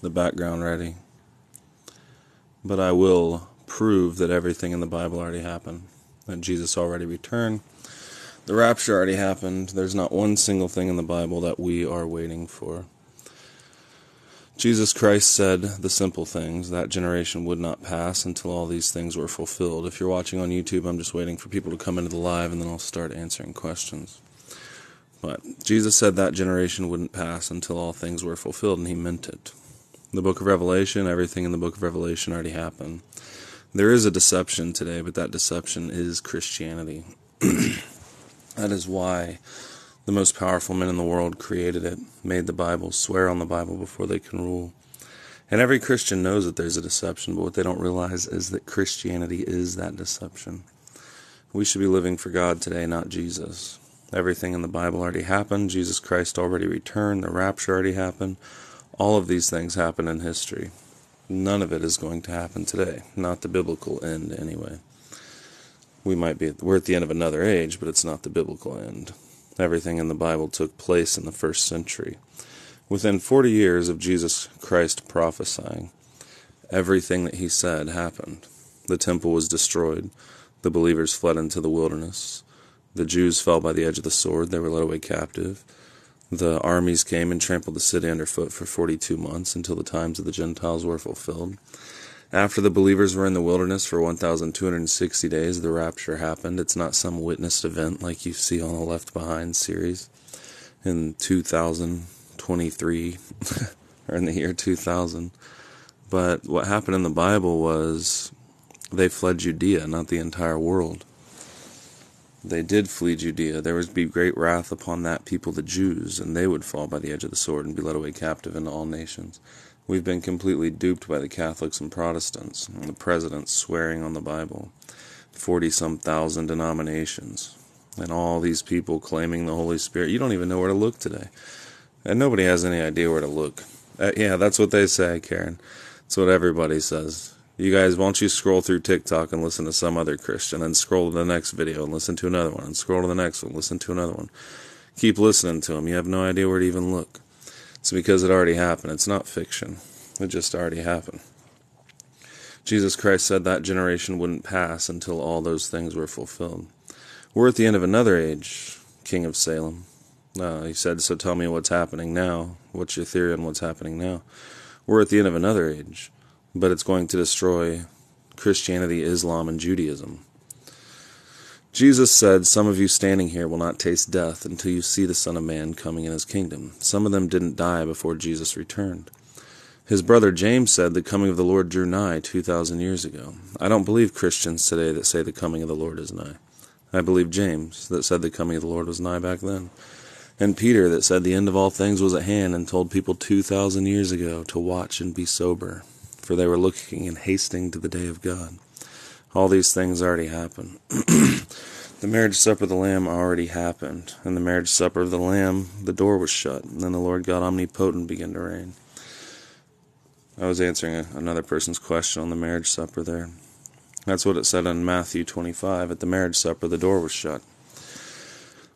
the background ready. But I will prove that everything in the Bible already happened, that Jesus already returned, the rapture already happened. There's not one single thing in the Bible that we are waiting for. Jesus Christ said the simple things. That generation would not pass until all these things were fulfilled. If you're watching on YouTube, I'm just waiting for people to come into the live and then I'll start answering questions. But Jesus said that generation wouldn't pass until all things were fulfilled, and he meant it. The book of Revelation, everything in the book of Revelation already happened. There is a deception today, but that deception is Christianity. that is why the most powerful men in the world created it, made the Bible, swear on the Bible before they can rule. And every Christian knows that there's a deception, but what they don't realize is that Christianity is that deception. We should be living for God today, not Jesus. Everything in the Bible already happened. Jesus Christ already returned. The rapture already happened. All of these things happen in history. None of it is going to happen today. Not the biblical end, anyway. We might be, we're at the end of another age, but it's not the biblical end. Everything in the Bible took place in the first century. Within 40 years of Jesus Christ prophesying, everything that he said happened. The temple was destroyed. The believers fled into the wilderness. The Jews fell by the edge of the sword. They were led away captive. The armies came and trampled the city underfoot for 42 months until the times of the Gentiles were fulfilled. After the believers were in the wilderness for 1,260 days, the rapture happened. It's not some witnessed event like you see on the Left Behind series in 2023 or in the year 2000. But what happened in the Bible was they fled Judea, not the entire world. They did flee Judea. There would be great wrath upon that people, the Jews, and they would fall by the edge of the sword and be led away captive into all nations. We've been completely duped by the Catholics and Protestants, and the presidents swearing on the Bible. Forty some thousand denominations, and all these people claiming the Holy Spirit. You don't even know where to look today. And nobody has any idea where to look. Uh, yeah, that's what they say, Karen. That's what everybody says. You guys, why don't you scroll through TikTok and listen to some other Christian, and scroll to the next video and listen to another one, and scroll to the next one, listen to another one. Keep listening to them. You have no idea where to even look. It's because it already happened. It's not fiction. It just already happened. Jesus Christ said that generation wouldn't pass until all those things were fulfilled. We're at the end of another age, King of Salem. Uh, he said, So tell me what's happening now. What's your theory on what's happening now? We're at the end of another age, but it's going to destroy Christianity, Islam, and Judaism. Jesus said, Some of you standing here will not taste death until you see the Son of Man coming in his kingdom. Some of them didn't die before Jesus returned. His brother James said the coming of the Lord drew nigh 2,000 years ago. I don't believe Christians today that say the coming of the Lord is nigh. I believe James that said the coming of the Lord was nigh back then. And Peter that said the end of all things was at hand and told people 2,000 years ago to watch and be sober, for they were looking and hasting to the day of God. All these things already happened. the marriage supper of the Lamb already happened. And the marriage supper of the Lamb, the door was shut. And then the Lord God omnipotent began to reign. I was answering a, another person's question on the marriage supper there. That's what it said in Matthew 25. At the marriage supper, the door was shut.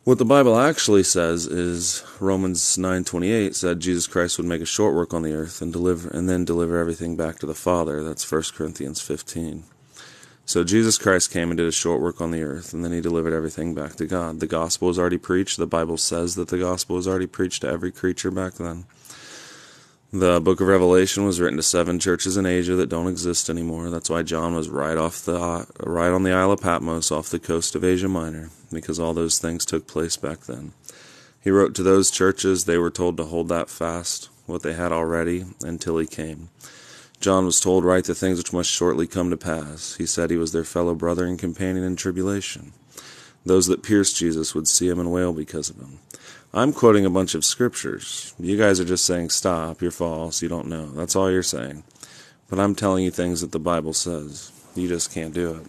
What the Bible actually says is Romans 9:28 said Jesus Christ would make a short work on the earth and deliver and then deliver everything back to the Father. That's 1 Corinthians 15. So Jesus Christ came and did a short work on the earth, and then he delivered everything back to God. The gospel was already preached. The Bible says that the gospel was already preached to every creature back then. The book of Revelation was written to seven churches in Asia that don't exist anymore. That's why John was right off the right on the Isle of Patmos off the coast of Asia Minor because all those things took place back then. He wrote to those churches, they were told to hold that fast, what they had already, until he came. John was told, Write the things which must shortly come to pass. He said he was their fellow brother and companion in tribulation. Those that pierced Jesus would see him and wail because of him. I'm quoting a bunch of scriptures. You guys are just saying, Stop, you're false, you don't know. That's all you're saying. But I'm telling you things that the Bible says. You just can't do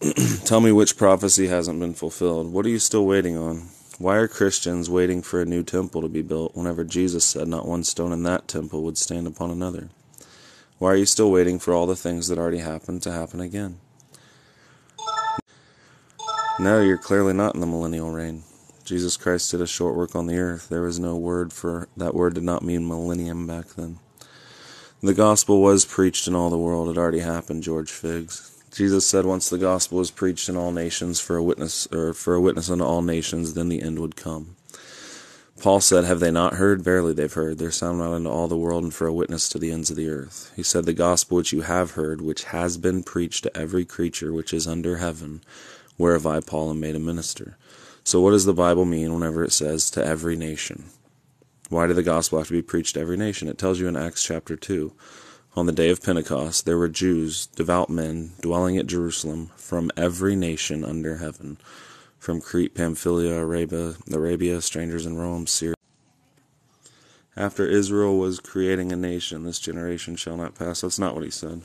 it. Tell me which prophecy hasn't been fulfilled. What are you still waiting on? Why are Christians waiting for a new temple to be built whenever Jesus said not one stone in that temple would stand upon another? Why are you still waiting for all the things that already happened to happen again? No, you're clearly not in the millennial reign. Jesus Christ did a short work on the earth. There was no word for that word did not mean millennium back then. The gospel was preached in all the world. It already happened, George Figs. Jesus said once the gospel was preached in all nations for a witness or for a witness unto all nations, then the end would come. Paul said, Have they not heard? Verily they've heard. Their sound out into all the world and for a witness to the ends of the earth. He said, The gospel which you have heard, which has been preached to every creature which is under heaven, whereof I, Paul, am made a minister. So what does the Bible mean whenever it says to every nation? Why did the gospel have to be preached to every nation? It tells you in Acts chapter 2. On the day of Pentecost, there were Jews, devout men, dwelling at Jerusalem from every nation under heaven from Crete, Pamphylia, Arabia, Arabia, strangers in Rome, Syria. After Israel was creating a nation, this generation shall not pass. That's not what he said.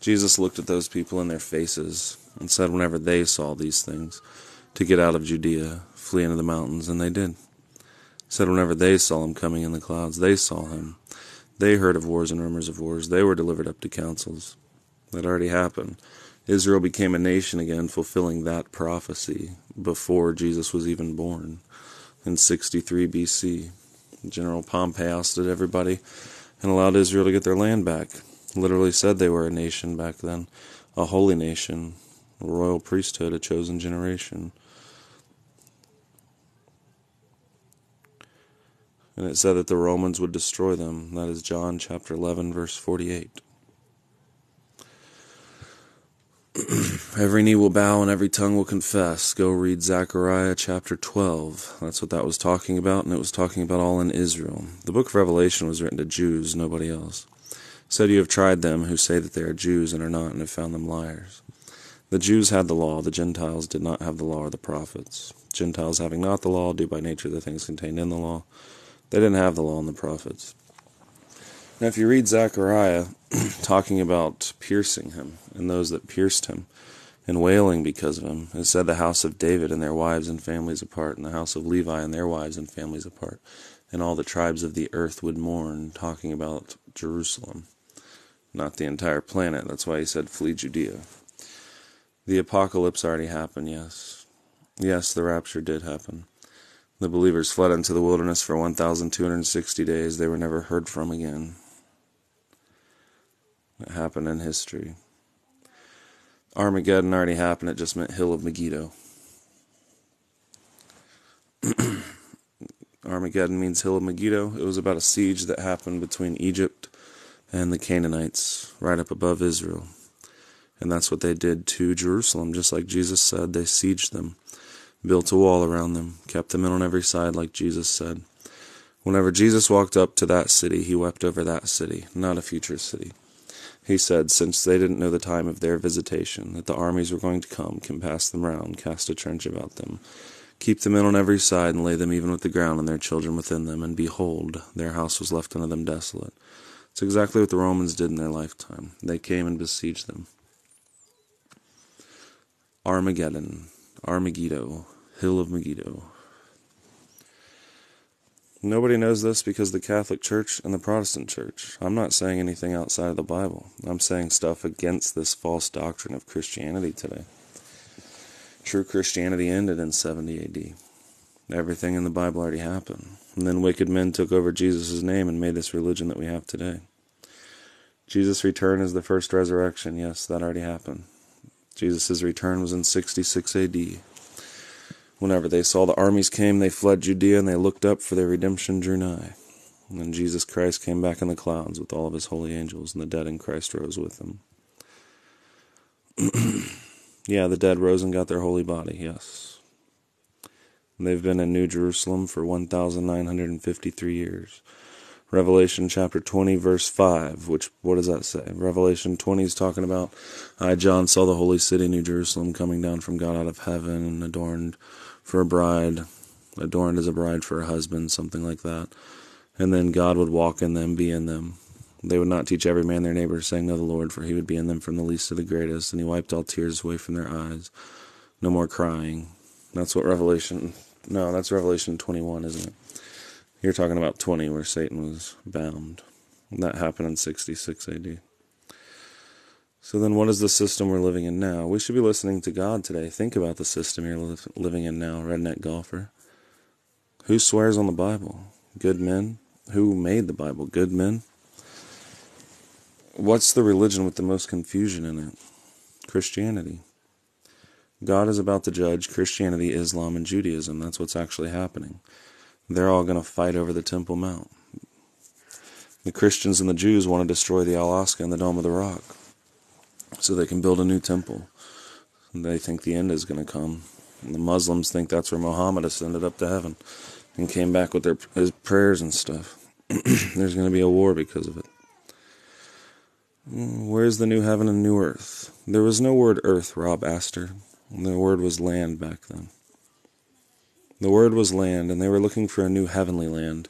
Jesus looked at those people in their faces and said, whenever they saw these things, to get out of Judea, flee into the mountains, and they did. Said, whenever they saw him coming in the clouds, they saw him. They heard of wars and rumors of wars. They were delivered up to councils. That already happened. Israel became a nation again, fulfilling that prophecy before Jesus was even born in 63 BC. General Pompey ousted everybody and allowed Israel to get their land back. Literally said they were a nation back then, a holy nation, a royal priesthood, a chosen generation. And it said that the Romans would destroy them. That is John chapter 11, verse 48. every knee will bow and every tongue will confess. Go read Zechariah chapter 12. That's what that was talking about, and it was talking about all in Israel. The book of Revelation was written to Jews, nobody else. said, You have tried them who say that they are Jews and are not, and have found them liars. The Jews had the law, the Gentiles did not have the law or the prophets. Gentiles having not the law do by nature the things contained in the law. They didn't have the law and the prophets. Now, if you read Zechariah talking about piercing him and those that pierced him and wailing because of him, it said the house of David and their wives and families apart, and the house of Levi and their wives and families apart, and all the tribes of the earth would mourn, talking about Jerusalem, not the entire planet. That's why he said, Flee Judea. The apocalypse already happened, yes. Yes, the rapture did happen. The believers fled into the wilderness for 1,260 days. They were never heard from again. It happened in history. Armageddon already happened, it just meant Hill of Megiddo. Armageddon means Hill of Megiddo. It was about a siege that happened between Egypt and the Canaanites, right up above Israel. And that's what they did to Jerusalem, just like Jesus said. They sieged them, built a wall around them, kept them in on every side, like Jesus said. Whenever Jesus walked up to that city, he wept over that city, not a future city. He said, since they didn't know the time of their visitation, that the armies were going to come, compass them round, cast a trench about them, keep them in on every side, and lay them even with the ground and their children within them, and behold, their house was left unto them desolate. It's exactly what the Romans did in their lifetime. They came and besieged them. Armageddon, Armageddo, Hill of Megiddo. Nobody knows this because the Catholic Church and the Protestant Church. I'm not saying anything outside of the Bible. I'm saying stuff against this false doctrine of Christianity today. True Christianity ended in 70 AD. Everything in the Bible already happened. And then wicked men took over Jesus' name and made this religion that we have today. Jesus' return is the first resurrection. Yes, that already happened. Jesus' return was in 66 AD. Whenever they saw the armies came, they fled Judea and they looked up, for their redemption drew nigh. And then Jesus Christ came back in the clouds with all of his holy angels, and the dead in Christ rose with him. yeah, the dead rose and got their holy body, yes. they've been in New Jerusalem for 1,953 years. Revelation chapter 20, verse 5, which, what does that say? Revelation 20 is talking about, I, John, saw the holy city, New Jerusalem, coming down from God out of heaven adorned for a bride, adorned as a bride for a husband, something like that. And then God would walk in them, be in them. They would not teach every man their neighbor, saying, Know the Lord, for he would be in them from the least to the greatest. And he wiped all tears away from their eyes. No more crying. That's what Revelation, no, that's Revelation 21, isn't it? You're talking about 20, where Satan was bound. That happened in 66 AD. So then, what is the system we're living in now? We should be listening to God today. Think about the system you're li- living in now, redneck golfer. Who swears on the Bible? Good men. Who made the Bible? Good men. What's the religion with the most confusion in it? Christianity. God is about to judge Christianity, Islam, and Judaism. That's what's actually happening. They're all going to fight over the Temple Mount. The Christians and the Jews want to destroy the Al-Aqsa and the Dome of the Rock so they can build a new temple. They think the end is going to come. And the Muslims think that's where Muhammad ascended up to heaven and came back with their his prayers and stuff. There's going to be a war because of it. Where's the new heaven and new earth? There was no word earth, Rob Astor. The word was land back then. The word was land, and they were looking for a new heavenly land.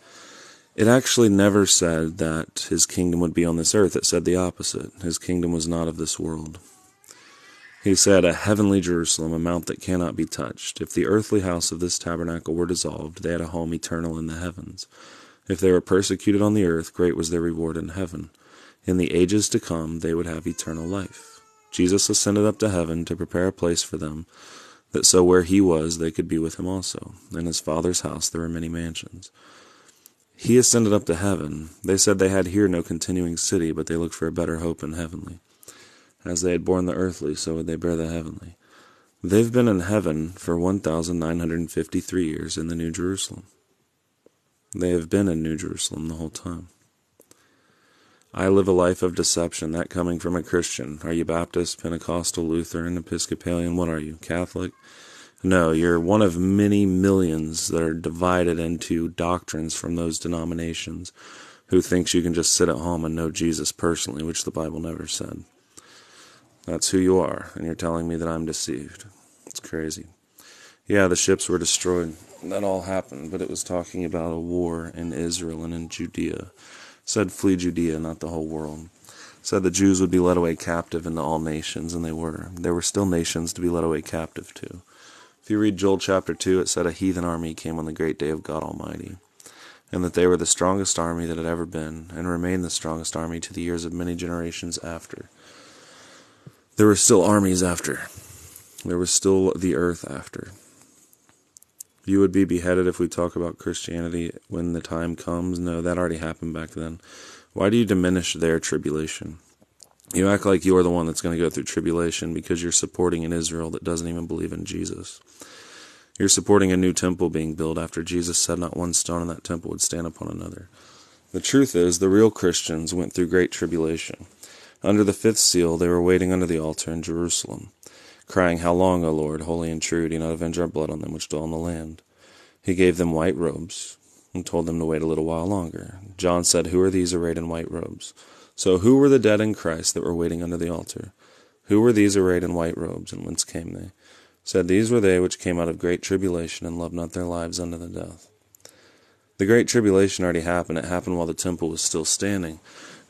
It actually never said that his kingdom would be on this earth. It said the opposite. His kingdom was not of this world. He said, A heavenly Jerusalem, a mount that cannot be touched. If the earthly house of this tabernacle were dissolved, they had a home eternal in the heavens. If they were persecuted on the earth, great was their reward in heaven. In the ages to come, they would have eternal life. Jesus ascended up to heaven to prepare a place for them, that so where he was, they could be with him also. In his Father's house there were many mansions. He ascended up to heaven. They said they had here no continuing city, but they looked for a better hope in heavenly. As they had borne the earthly, so would they bear the heavenly. They've been in heaven for 1,953 years in the New Jerusalem. They have been in New Jerusalem the whole time. I live a life of deception, that coming from a Christian. Are you Baptist, Pentecostal, Lutheran, Episcopalian? What are you? Catholic? No, you're one of many millions that are divided into doctrines from those denominations who thinks you can just sit at home and know Jesus personally, which the Bible never said. That's who you are, and you're telling me that I'm deceived. It's crazy. Yeah, the ships were destroyed. That all happened, but it was talking about a war in Israel and in Judea. Said flee Judea, not the whole world. Said the Jews would be led away captive into all nations, and they were. There were still nations to be led away captive to. If you read Joel chapter 2, it said a heathen army came on the great day of God Almighty, and that they were the strongest army that had ever been, and remained the strongest army to the years of many generations after. There were still armies after. There was still the earth after. You would be beheaded if we talk about Christianity when the time comes. No, that already happened back then. Why do you diminish their tribulation? You act like you're the one that's going to go through tribulation because you're supporting an Israel that doesn't even believe in Jesus. You're supporting a new temple being built after Jesus said not one stone in that temple would stand upon another. The truth is, the real Christians went through great tribulation. Under the fifth seal, they were waiting under the altar in Jerusalem, crying, How long, O Lord, holy and true, do you not avenge our blood on them which dwell in the land? He gave them white robes, and told them to wait a little while longer. John said, Who are these arrayed in white robes? So who were the dead in Christ that were waiting under the altar? Who were these arrayed in white robes, and whence came they? Said, These were they which came out of great tribulation, and loved not their lives unto the death. The great tribulation already happened. It happened while the temple was still standing.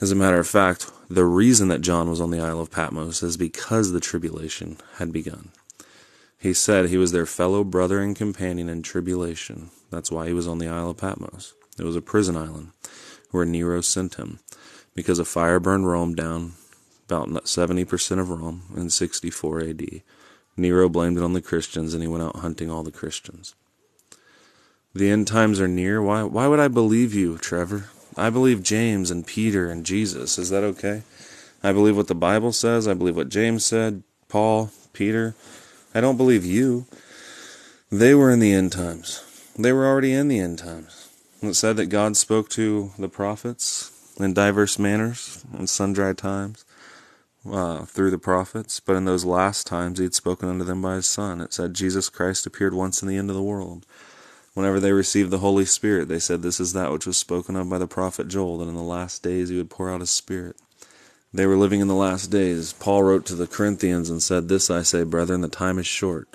As a matter of fact, the reason that John was on the Isle of Patmos is because the tribulation had begun. He said he was their fellow brother and companion in tribulation. That's why he was on the Isle of Patmos. It was a prison island where Nero sent him because a fire burned Rome down, about 70% of Rome, in 64 AD. Nero blamed it on the Christians and he went out hunting all the Christians. The end times are near. Why, why would I believe you, Trevor? I believe James and Peter and Jesus. Is that okay? I believe what the Bible says. I believe what James said, Paul, Peter. I don't believe you. They were in the end times. They were already in the end times. It said that God spoke to the prophets in diverse manners in sundry times uh, through the prophets, but in those last times he had spoken unto them by his Son. It said Jesus Christ appeared once in the end of the world. Whenever they received the Holy Spirit, they said, This is that which was spoken of by the prophet Joel, that in the last days he would pour out his Spirit. They were living in the last days. Paul wrote to the Corinthians and said, This I say, brethren, the time is short.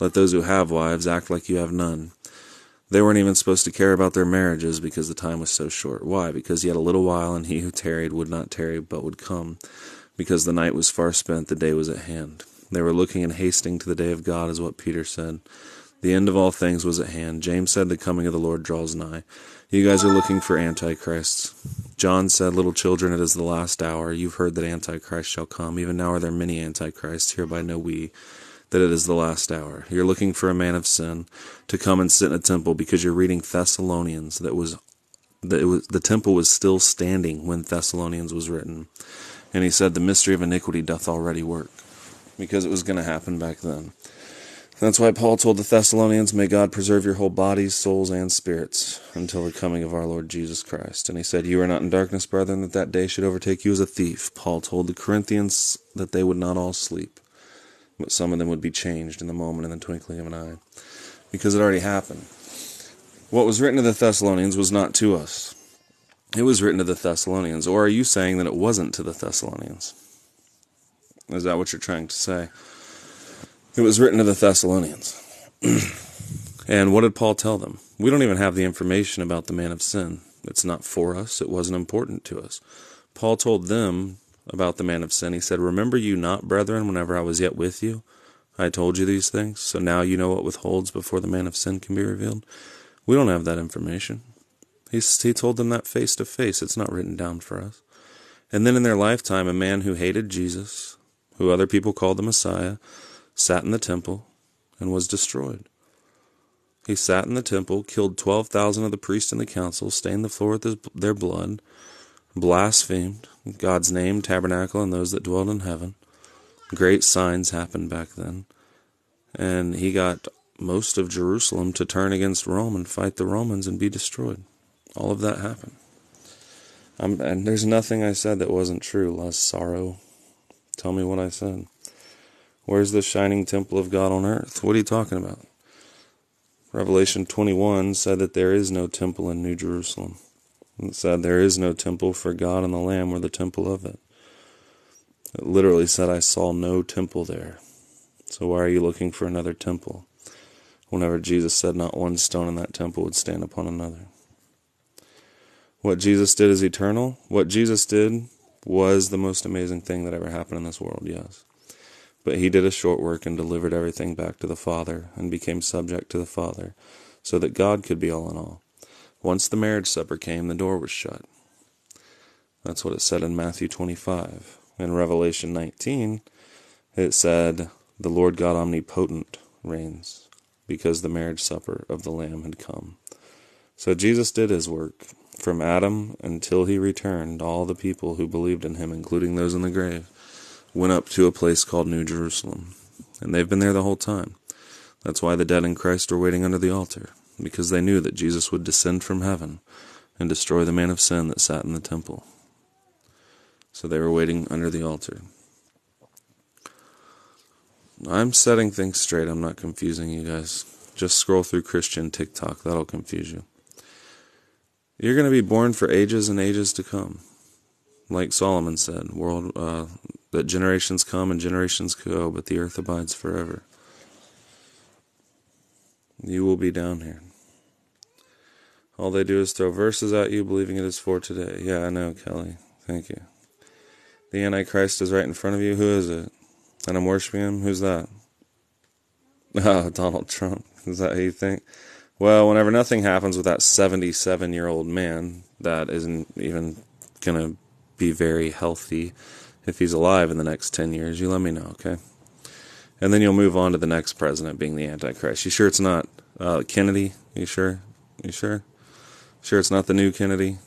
Let those who have wives act like you have none. They weren't even supposed to care about their marriages because the time was so short. Why? Because yet a little while, and he who tarried would not tarry, but would come. Because the night was far spent, the day was at hand. They were looking and hasting to the day of God, is what Peter said. The end of all things was at hand. James said, The coming of the Lord draws nigh. You guys are looking for antichrists. John said, Little children, it is the last hour. You've heard that antichrist shall come. Even now are there many antichrists. Hereby know we that it is the last hour. You're looking for a man of sin to come and sit in a temple because you're reading Thessalonians that was that was the temple was still standing when Thessalonians was written. And he said the mystery of iniquity doth already work because it was going to happen back then. That's why Paul told the Thessalonians, May God preserve your whole bodies, souls, and spirits until the coming of our Lord Jesus Christ. And he said, You are not in darkness, brethren, that that day should overtake you as a thief. Paul told the Corinthians that they would not all sleep, but some of them would be changed in the moment, in the twinkling of an eye, because it already happened. What was written to the Thessalonians was not to us. It was written to the Thessalonians. Or are you saying that it wasn't to the Thessalonians? Is that what you're trying to say? It was written to the Thessalonians. and what did Paul tell them? We don't even have the information about the man of sin. It's not for us, it wasn't important to us. Paul told them about the man of sin. He said, Remember you not, brethren, whenever I was yet with you? I told you these things, so now you know what withholds before the man of sin can be revealed. We don't have that information. He's, he told them that face to face. It's not written down for us. And then in their lifetime, a man who hated Jesus, who other people called the Messiah, sat in the temple, and was destroyed. He sat in the temple, killed 12,000 of the priests and the council, stained the floor with their blood, blasphemed God's name, tabernacle, and those that dwelled in heaven. Great signs happened back then. And he got most of Jerusalem to turn against Rome and fight the Romans and be destroyed. All of that happened. And there's nothing I said that wasn't true. Less sorrow. Tell me what I said. Where's the shining temple of God on earth? What are you talking about? Revelation 21 said that there is no temple in New Jerusalem. It said there is no temple for God and the Lamb or the temple of it. It literally said, I saw no temple there. So why are you looking for another temple? Whenever Jesus said not one stone in that temple would stand upon another. What Jesus did is eternal. What Jesus did was the most amazing thing that ever happened in this world, yes. But he did a short work and delivered everything back to the Father and became subject to the Father, so that God could be all in all. Once the marriage supper came, the door was shut. That's what it said in Matthew 25. In Revelation 19, it said, The Lord God omnipotent reigns, because the marriage supper of the Lamb had come. So Jesus did his work. From Adam until he returned, all the people who believed in him, including those in the grave, went up to a place called New Jerusalem. And they've been there the whole time. That's why the dead in Christ are waiting under the altar, because they knew that Jesus would descend from heaven and destroy the man of sin that sat in the temple. So they were waiting under the altar. I'm setting things straight. I'm not confusing you guys. Just scroll through Christian TikTok. That'll confuse you. You're going to be born for ages and ages to come. Like Solomon said, world uh, that generations come and generations go, but the earth abides forever. You will be down here. All they do is throw verses at you, believing it is for today. Yeah, I know, Kelly. Thank you. The Antichrist is right in front of you. Who is it? And I'm worshiping him. Who's that? Oh, Donald Trump. Is that who you think? Well, whenever nothing happens with that 77 year old man that isn't even going to be very healthy if he's alive in the next 10 years, you let me know, okay? And then you'll move on to the next president being the Antichrist. You sure it's not uh, Kennedy? You sure? You sure? Sure it's not the new Kennedy?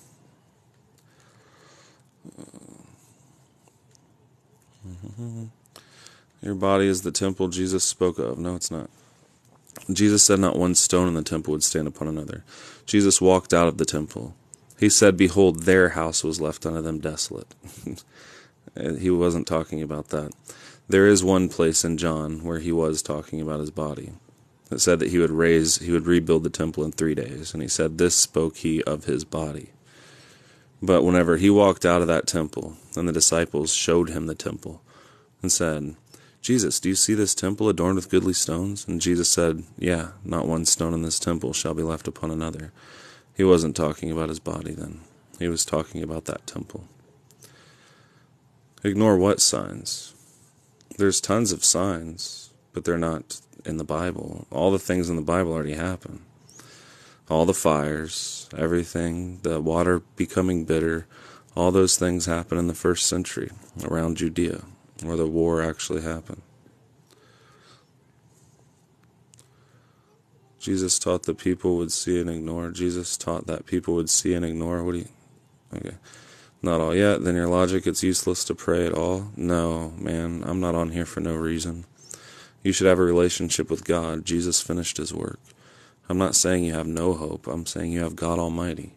Your body is the temple Jesus spoke of. No, it's not. Jesus said not one stone in the temple would stand upon another. Jesus walked out of the temple. He said, Behold, their house was left unto them desolate. Uh, he wasn't talking about that. There is one place in John where he was talking about his body. It said that he would raise, he would rebuild the temple in three days. And he said, This spoke he of his body. But whenever he walked out of that temple, and the disciples showed him the temple, and said, Jesus, do you see this temple adorned with goodly stones? And Jesus said, Yeah, not one stone in this temple shall be left upon another. He wasn't talking about his body then, he was talking about that temple. Ignore what signs? There's tons of signs, but they're not in the Bible. All the things in the Bible already happen. All the fires, everything, the water becoming bitter, all those things happen in the first century around Judea where the war actually happened. Jesus taught that people would see and ignore. Jesus taught that people would see and ignore. What do you. Okay. Not all yet. Then your logic, it's useless to pray at all. No, man, I'm not on here for no reason. You should have a relationship with God. Jesus finished his work. I'm not saying you have no hope. I'm saying you have God Almighty.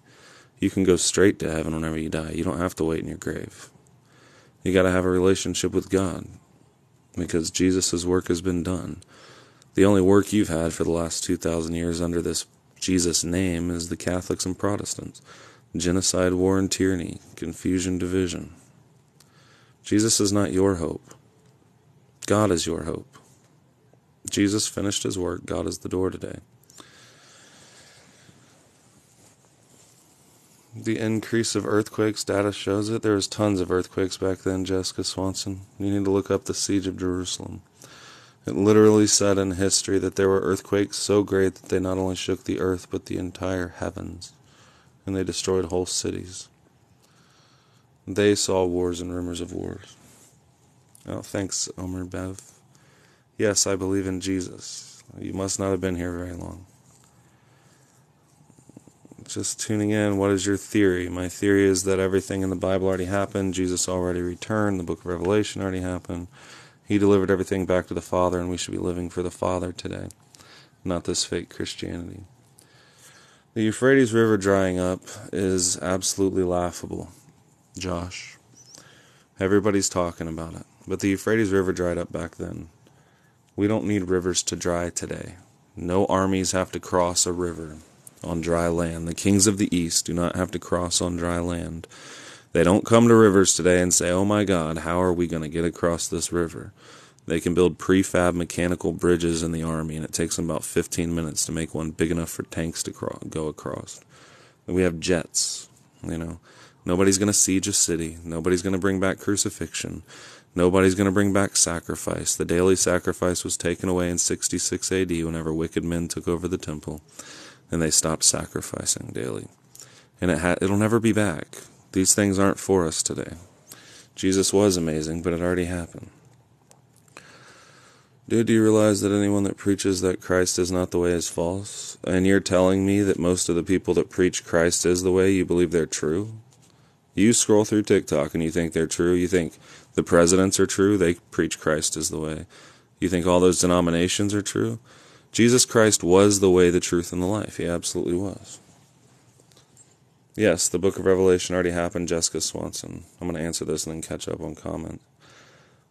You can go straight to heaven whenever you die. You don't have to wait in your grave. You got to have a relationship with God because Jesus' work has been done. The only work you've had for the last 2,000 years under this Jesus name is the Catholics and Protestants. Genocide, war, and tyranny, confusion, division. Jesus is not your hope. God is your hope. Jesus finished his work. God is the door today. The increase of earthquakes data shows it. There was tons of earthquakes back then, Jessica Swanson. You need to look up the siege of Jerusalem. It literally said in history that there were earthquakes so great that they not only shook the earth but the entire heavens, and they destroyed whole cities. They saw wars and rumors of wars. Oh, thanks, Omer Bev. Yes, I believe in Jesus. You must not have been here very long. Just tuning in, what is your theory? My theory is that everything in the Bible already happened. Jesus already returned. The book of Revelation already happened. He delivered everything back to the Father, and we should be living for the Father today, not this fake Christianity. The Euphrates River drying up is absolutely laughable, Josh. Everybody's talking about it. But the Euphrates River dried up back then. We don't need rivers to dry today. No armies have to cross a river on dry land. The kings of the east do not have to cross on dry land. They don't come to rivers today and say, oh my God, how are we going to get across this river? They can build prefab mechanical bridges in the army, and it takes them about 15 minutes to make one big enough for tanks to cro- go across. And we have jets, you know. Nobody's going to siege a city. Nobody's going to bring back crucifixion. Nobody's going to bring back sacrifice. The daily sacrifice was taken away in 66 AD whenever wicked men took over the temple, and they stopped sacrificing daily. And it ha- it'll never be back. These things aren't for us today. Jesus was amazing, but it already happened. Dude, do you realize that anyone that preaches that Christ is not the way is false? And you're telling me that most of the people that preach Christ is the way, you believe they're true? You scroll through TikTok and you think they're true. You think the presidents are true. They preach Christ is the way. You think all those denominations are true. Jesus Christ was the way, the truth, and the life. He absolutely was. Yes, the book of Revelation already happened, Jessica Swanson. I'm going to answer this and then catch up on comment.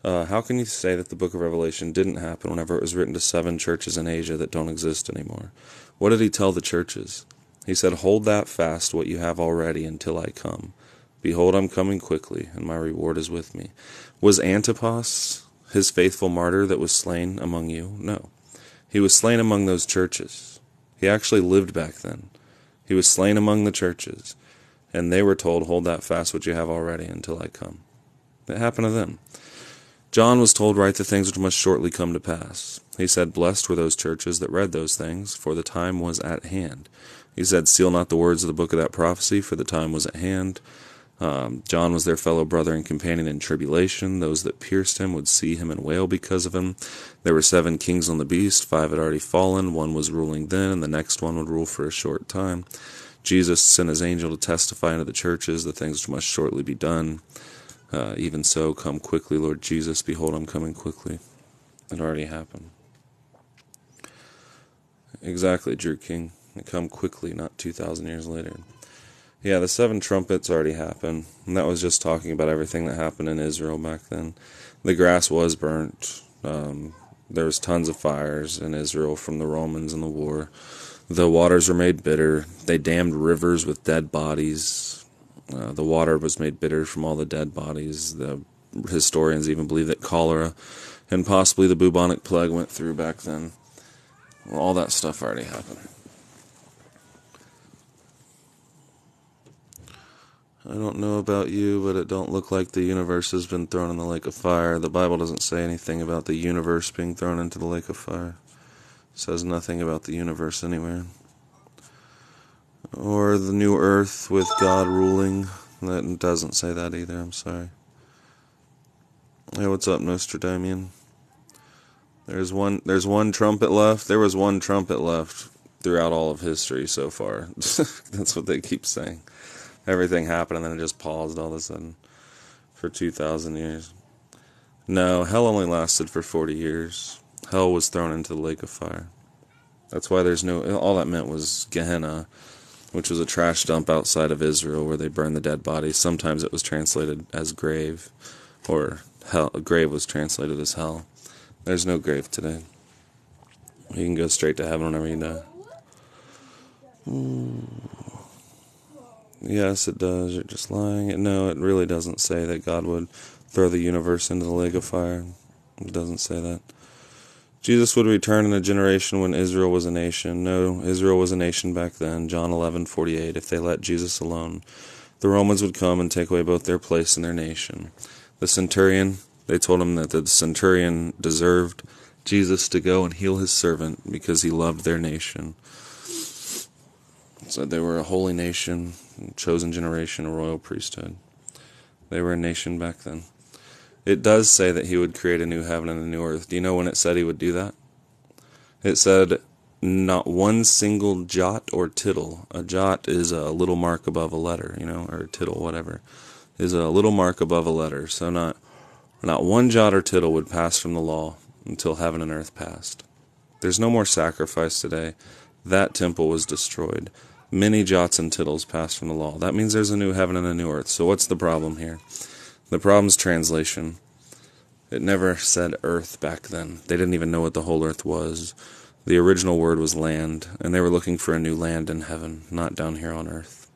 Uh, how can you say that the book of Revelation didn't happen whenever it was written to seven churches in Asia that don't exist anymore? What did he tell the churches? He said, Hold that fast, what you have already, until I come. Behold, I'm coming quickly, and my reward is with me. Was Antipas his faithful martyr that was slain among you? No. He was slain among those churches. He actually lived back then. He was slain among the churches, and they were told, Hold that fast which you have already until I come. It happened to them. John was told, Write the things which must shortly come to pass. He said, Blessed were those churches that read those things, for the time was at hand. He said, Seal not the words of the book of that prophecy, for the time was at hand. Um, John was their fellow brother and companion in tribulation. Those that pierced him would see him and wail because of him. There were seven kings on the beast. Five had already fallen. One was ruling then, and the next one would rule for a short time. Jesus sent his angel to testify unto the churches the things which must shortly be done. Uh, even so, come quickly, Lord Jesus. Behold, I'm coming quickly. It already happened. Exactly, Drew King. Come quickly, not 2,000 years later. Yeah, the seven trumpets already happened. And that was just talking about everything that happened in Israel back then. The grass was burnt. Um, there was tons of fires in Israel from the Romans in the war. The waters were made bitter. They dammed rivers with dead bodies. Uh, the water was made bitter from all the dead bodies. The historians even believe that cholera and possibly the bubonic plague went through back then. Well, all that stuff already happened. I don't know about you, but it don't look like the universe has been thrown in the lake of fire. The Bible doesn't say anything about the universe being thrown into the lake of fire. It says nothing about the universe anywhere. Or the new earth with God ruling. That doesn't say that either, I'm sorry. Hey, what's up, Nostradamian? There's one there's one trumpet left. There was one trumpet left throughout all of history so far. That's what they keep saying. Everything happened and then it just paused all of a sudden for 2,000 years. No, hell only lasted for 40 years. Hell was thrown into the lake of fire. That's why there's no. All that meant was Gehenna, which was a trash dump outside of Israel where they burned the dead bodies. Sometimes it was translated as grave, or hell. Grave was translated as hell. There's no grave today. You can go straight to heaven whenever you die. Mm. Yes, it does. You're just lying. No, it really doesn't say that God would throw the universe into the lake of fire. It doesn't say that. Jesus would return in a generation when Israel was a nation. No, Israel was a nation back then. John 11:48. If they let Jesus alone, the Romans would come and take away both their place and their nation. The centurion, they told him that the centurion deserved Jesus to go and heal his servant because he loved their nation. Said they were a holy nation, chosen generation, a royal priesthood. They were a nation back then. It does say that he would create a new heaven and a new earth. Do you know when it said he would do that? It said not one single jot or tittle. A jot is a little mark above a letter, you know, or a tittle, whatever, is a little mark above a letter. So not not one jot or tittle would pass from the law until heaven and earth passed. There's no more sacrifice today. That temple was destroyed many jots and tittles passed from the law. That means there's a new heaven and a new earth. So what's the problem here? The problem's translation. It never said earth back then. They didn't even know what the whole earth was. The original word was land, and they were looking for a new land in heaven, not down here on earth.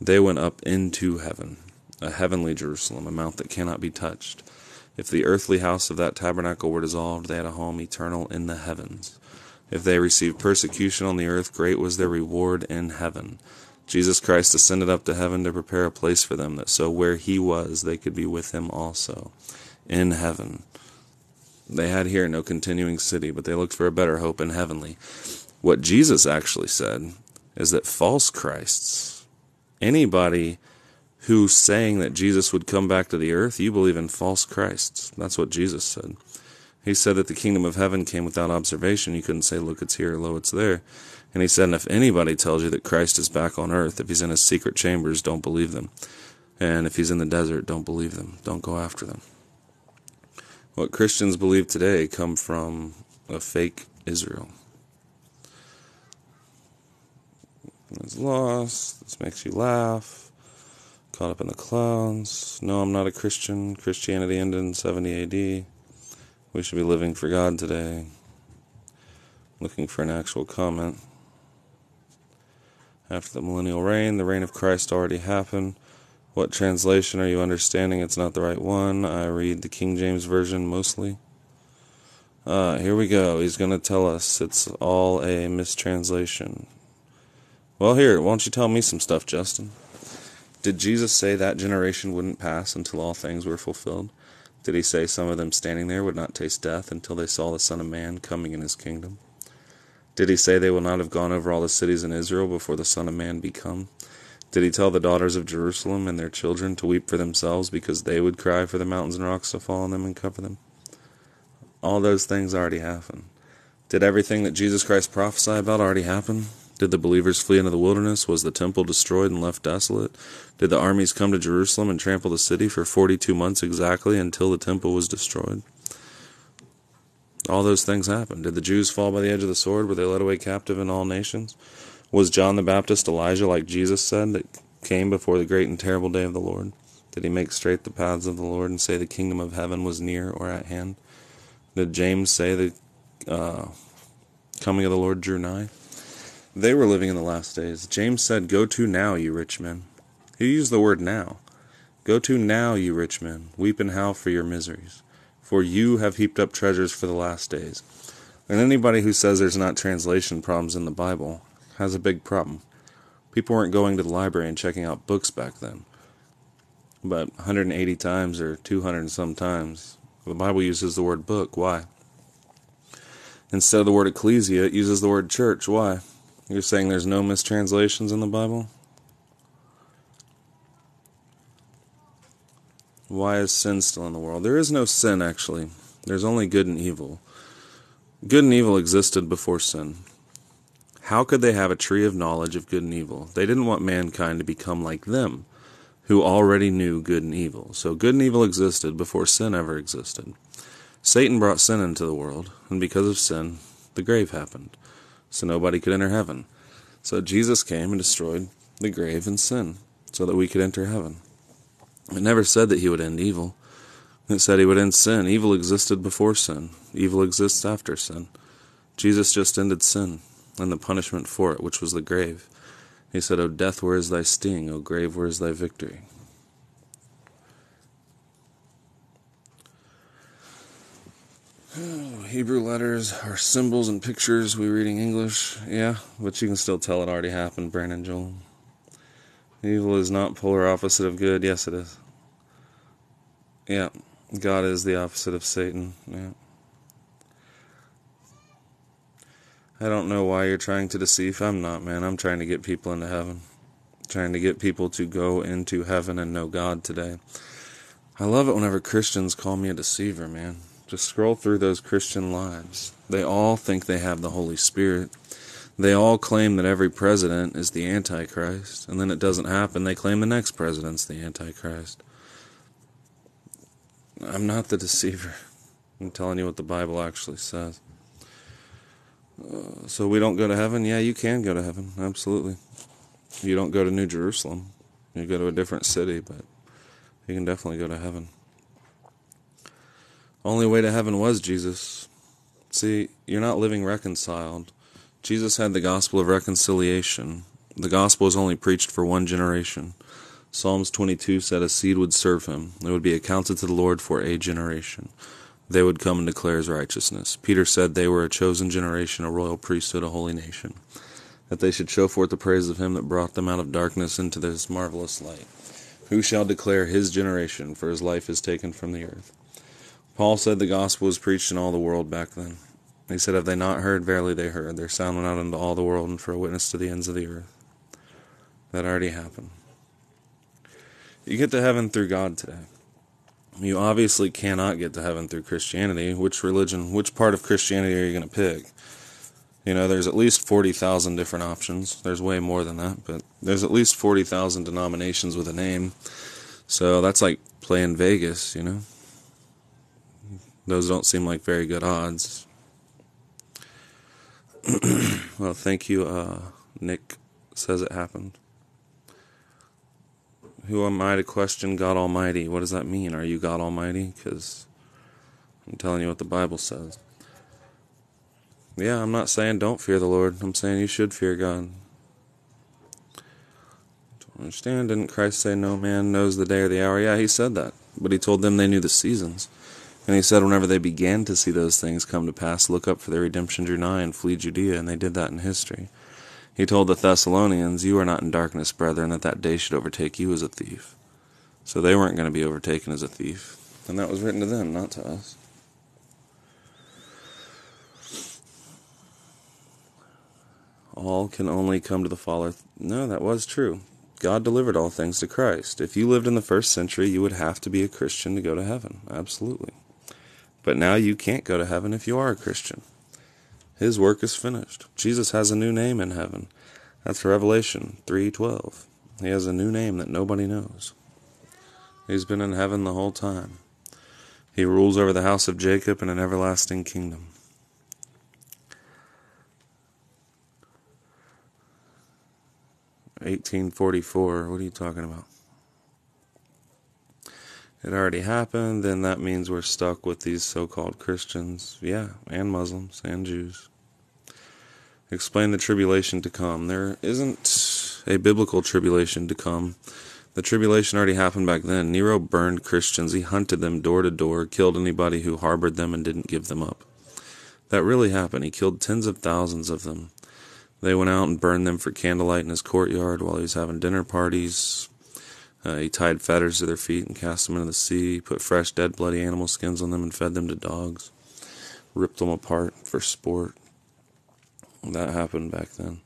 They went up into heaven, a heavenly Jerusalem, a mount that cannot be touched. If the earthly house of that tabernacle were dissolved, they had a home eternal in the heavens. If they received persecution on the earth, great was their reward in heaven. Jesus Christ ascended up to heaven to prepare a place for them, that so where he was, they could be with him also in heaven. They had here no continuing city, but they looked for a better hope in heavenly. What Jesus actually said is that false Christs, anybody who's saying that Jesus would come back to the earth, you believe in false Christs. That's what Jesus said. He said that the kingdom of heaven came without observation. You couldn't say, look, it's here, lo, it's there. And he said, and if anybody tells you that Christ is back on earth, if he's in his secret chambers, don't believe them. And if he's in the desert, don't believe them. Don't go after them. What Christians believe today come from a fake Israel. It's lost. This makes you laugh. Caught up in the clouds. No, I'm not a Christian. Christianity ended in 70 AD. We should be living for God today. Looking for an actual comment. After the millennial reign, the reign of Christ already happened. What translation are you understanding? It's not the right one. I read the King James Version mostly. Uh, here we go. He's going to tell us it's all a mistranslation. Well, here, why don't you tell me some stuff, Justin? Did Jesus say that generation wouldn't pass until all things were fulfilled? Did he say some of them standing there would not taste death until they saw the Son of Man coming in his kingdom? Did he say they will not have gone over all the cities in Israel before the Son of Man be come? Did he tell the daughters of Jerusalem and their children to weep for themselves because they would cry for the mountains and rocks to fall on them and cover them? All those things already happened. Did everything that Jesus Christ prophesied about already happen? Did the believers flee into the wilderness? Was the temple destroyed and left desolate? Did the armies come to Jerusalem and trample the city for 42 months exactly until the temple was destroyed? All those things happened. Did the Jews fall by the edge of the sword? Were they led away captive in all nations? Was John the Baptist Elijah, like Jesus said, that came before the great and terrible day of the Lord? Did he make straight the paths of the Lord and say the kingdom of heaven was near or at hand? Did James say the uh, coming of the Lord drew nigh? They were living in the last days. James said, Go to now, you rich men. He used the word now. Go to now, you rich men. Weep and howl for your miseries. For you have heaped up treasures for the last days. And anybody who says there's not translation problems in the Bible has a big problem. People weren't going to the library and checking out books back then. But 180 times or 200 and some times, the Bible uses the word book. Why? Instead of the word ecclesia, it uses the word church. Why? You're saying there's no mistranslations in the Bible? Why is sin still in the world? There is no sin, actually. There's only good and evil. Good and evil existed before sin. How could they have a tree of knowledge of good and evil? They didn't want mankind to become like them, who already knew good and evil. So good and evil existed before sin ever existed. Satan brought sin into the world, and because of sin, the grave happened. So nobody could enter heaven. So Jesus came and destroyed the grave and sin so that we could enter heaven. It never said that he would end evil. It said he would end sin. Evil existed before sin. Evil exists after sin. Jesus just ended sin and the punishment for it, which was the grave. He said, O death, where is thy sting? O grave, where is thy victory? Hebrew letters are symbols and pictures. We reading English, yeah, but you can still tell it already happened, Brandon Joel. Evil is not polar opposite of good. Yes, it is. Yeah, God is the opposite of Satan. Yeah. I don't know why you're trying to deceive. I'm not, man. I'm trying to get people into heaven. trying to get people to go into heaven and know God today. I love it whenever Christians call me a deceiver, man. Just scroll through those Christian lives. They all think they have the Holy Spirit. They all claim that every president is the Antichrist, and then it doesn't happen. They claim the next president's the Antichrist. I'm not the deceiver. I'm telling you what the Bible actually says. Uh, so we don't go to heaven? Yeah, you can go to heaven. Absolutely. You don't go to New Jerusalem. You go to a different city, but you can definitely go to heaven. Only way to heaven was Jesus. See, you're not living reconciled. Jesus had the gospel of reconciliation. The gospel was only preached for one generation. Psalms 22 said a seed would serve him. It would be accounted to the Lord for a generation. They would come and declare his righteousness. Peter said they were a chosen generation, a royal priesthood, a holy nation. That they should show forth the praise of him that brought them out of darkness into this marvelous light. Who shall declare his generation, for his life is taken from the earth? Paul said the gospel was preached in all the world back then. He said, Have they not heard? Verily they heard. Their sound went out into all the world and for a witness to the ends of the earth. That already happened. You get to heaven through God today. You obviously cannot get to heaven through Christianity. Which religion, which part of Christianity are you going to pick? You know, there's at least 40,000 different options. There's way more than that, but there's at least 40,000 denominations with a name. So that's like playing Vegas, you know? Those don't seem like very good odds. well, thank you. Uh, Nick says it happened. Who am I to question God Almighty? What does that mean? Are you God Almighty? Because I'm telling you what the Bible says. Yeah, I'm not saying don't fear the Lord. I'm saying you should fear God. Don't understand? Didn't Christ say no man knows the day or the hour? Yeah, he said that. But he told them they knew the seasons. And he said, whenever they began to see those things come to pass, look up for their redemption drew nigh and flee Judea. And they did that in history. He told the Thessalonians, You are not in darkness, brethren, that that day should overtake you as a thief. So they weren't going to be overtaken as a thief. And that was written to them, not to us. All can only come to the Father. No, that was true. God delivered all things to Christ. If you lived in the first century, you would have to be a Christian to go to heaven. Absolutely. But now you can't go to heaven if you are a Christian. His work is finished. Jesus has a new name in heaven. That's Revelation 3:12. He has a new name that nobody knows. He's been in heaven the whole time. He rules over the house of Jacob in an everlasting kingdom. Eighteen forty four, what are you talking about? it already happened, then that means we're stuck with these so called Christians, yeah, and Muslims and Jews. Explain the tribulation to come. There isn't a biblical tribulation to come. The tribulation already happened back then. Nero burned Christians, he hunted them door to door, killed anybody who harbored them and didn't give them up. That really happened. He killed tens of thousands of them. They went out and burned them for candlelight in his courtyard while he was having dinner parties, uh, he tied fetters to their feet and cast them into the sea, put fresh, dead, bloody animal skins on them and fed them to dogs, ripped them apart for sport. That happened back then.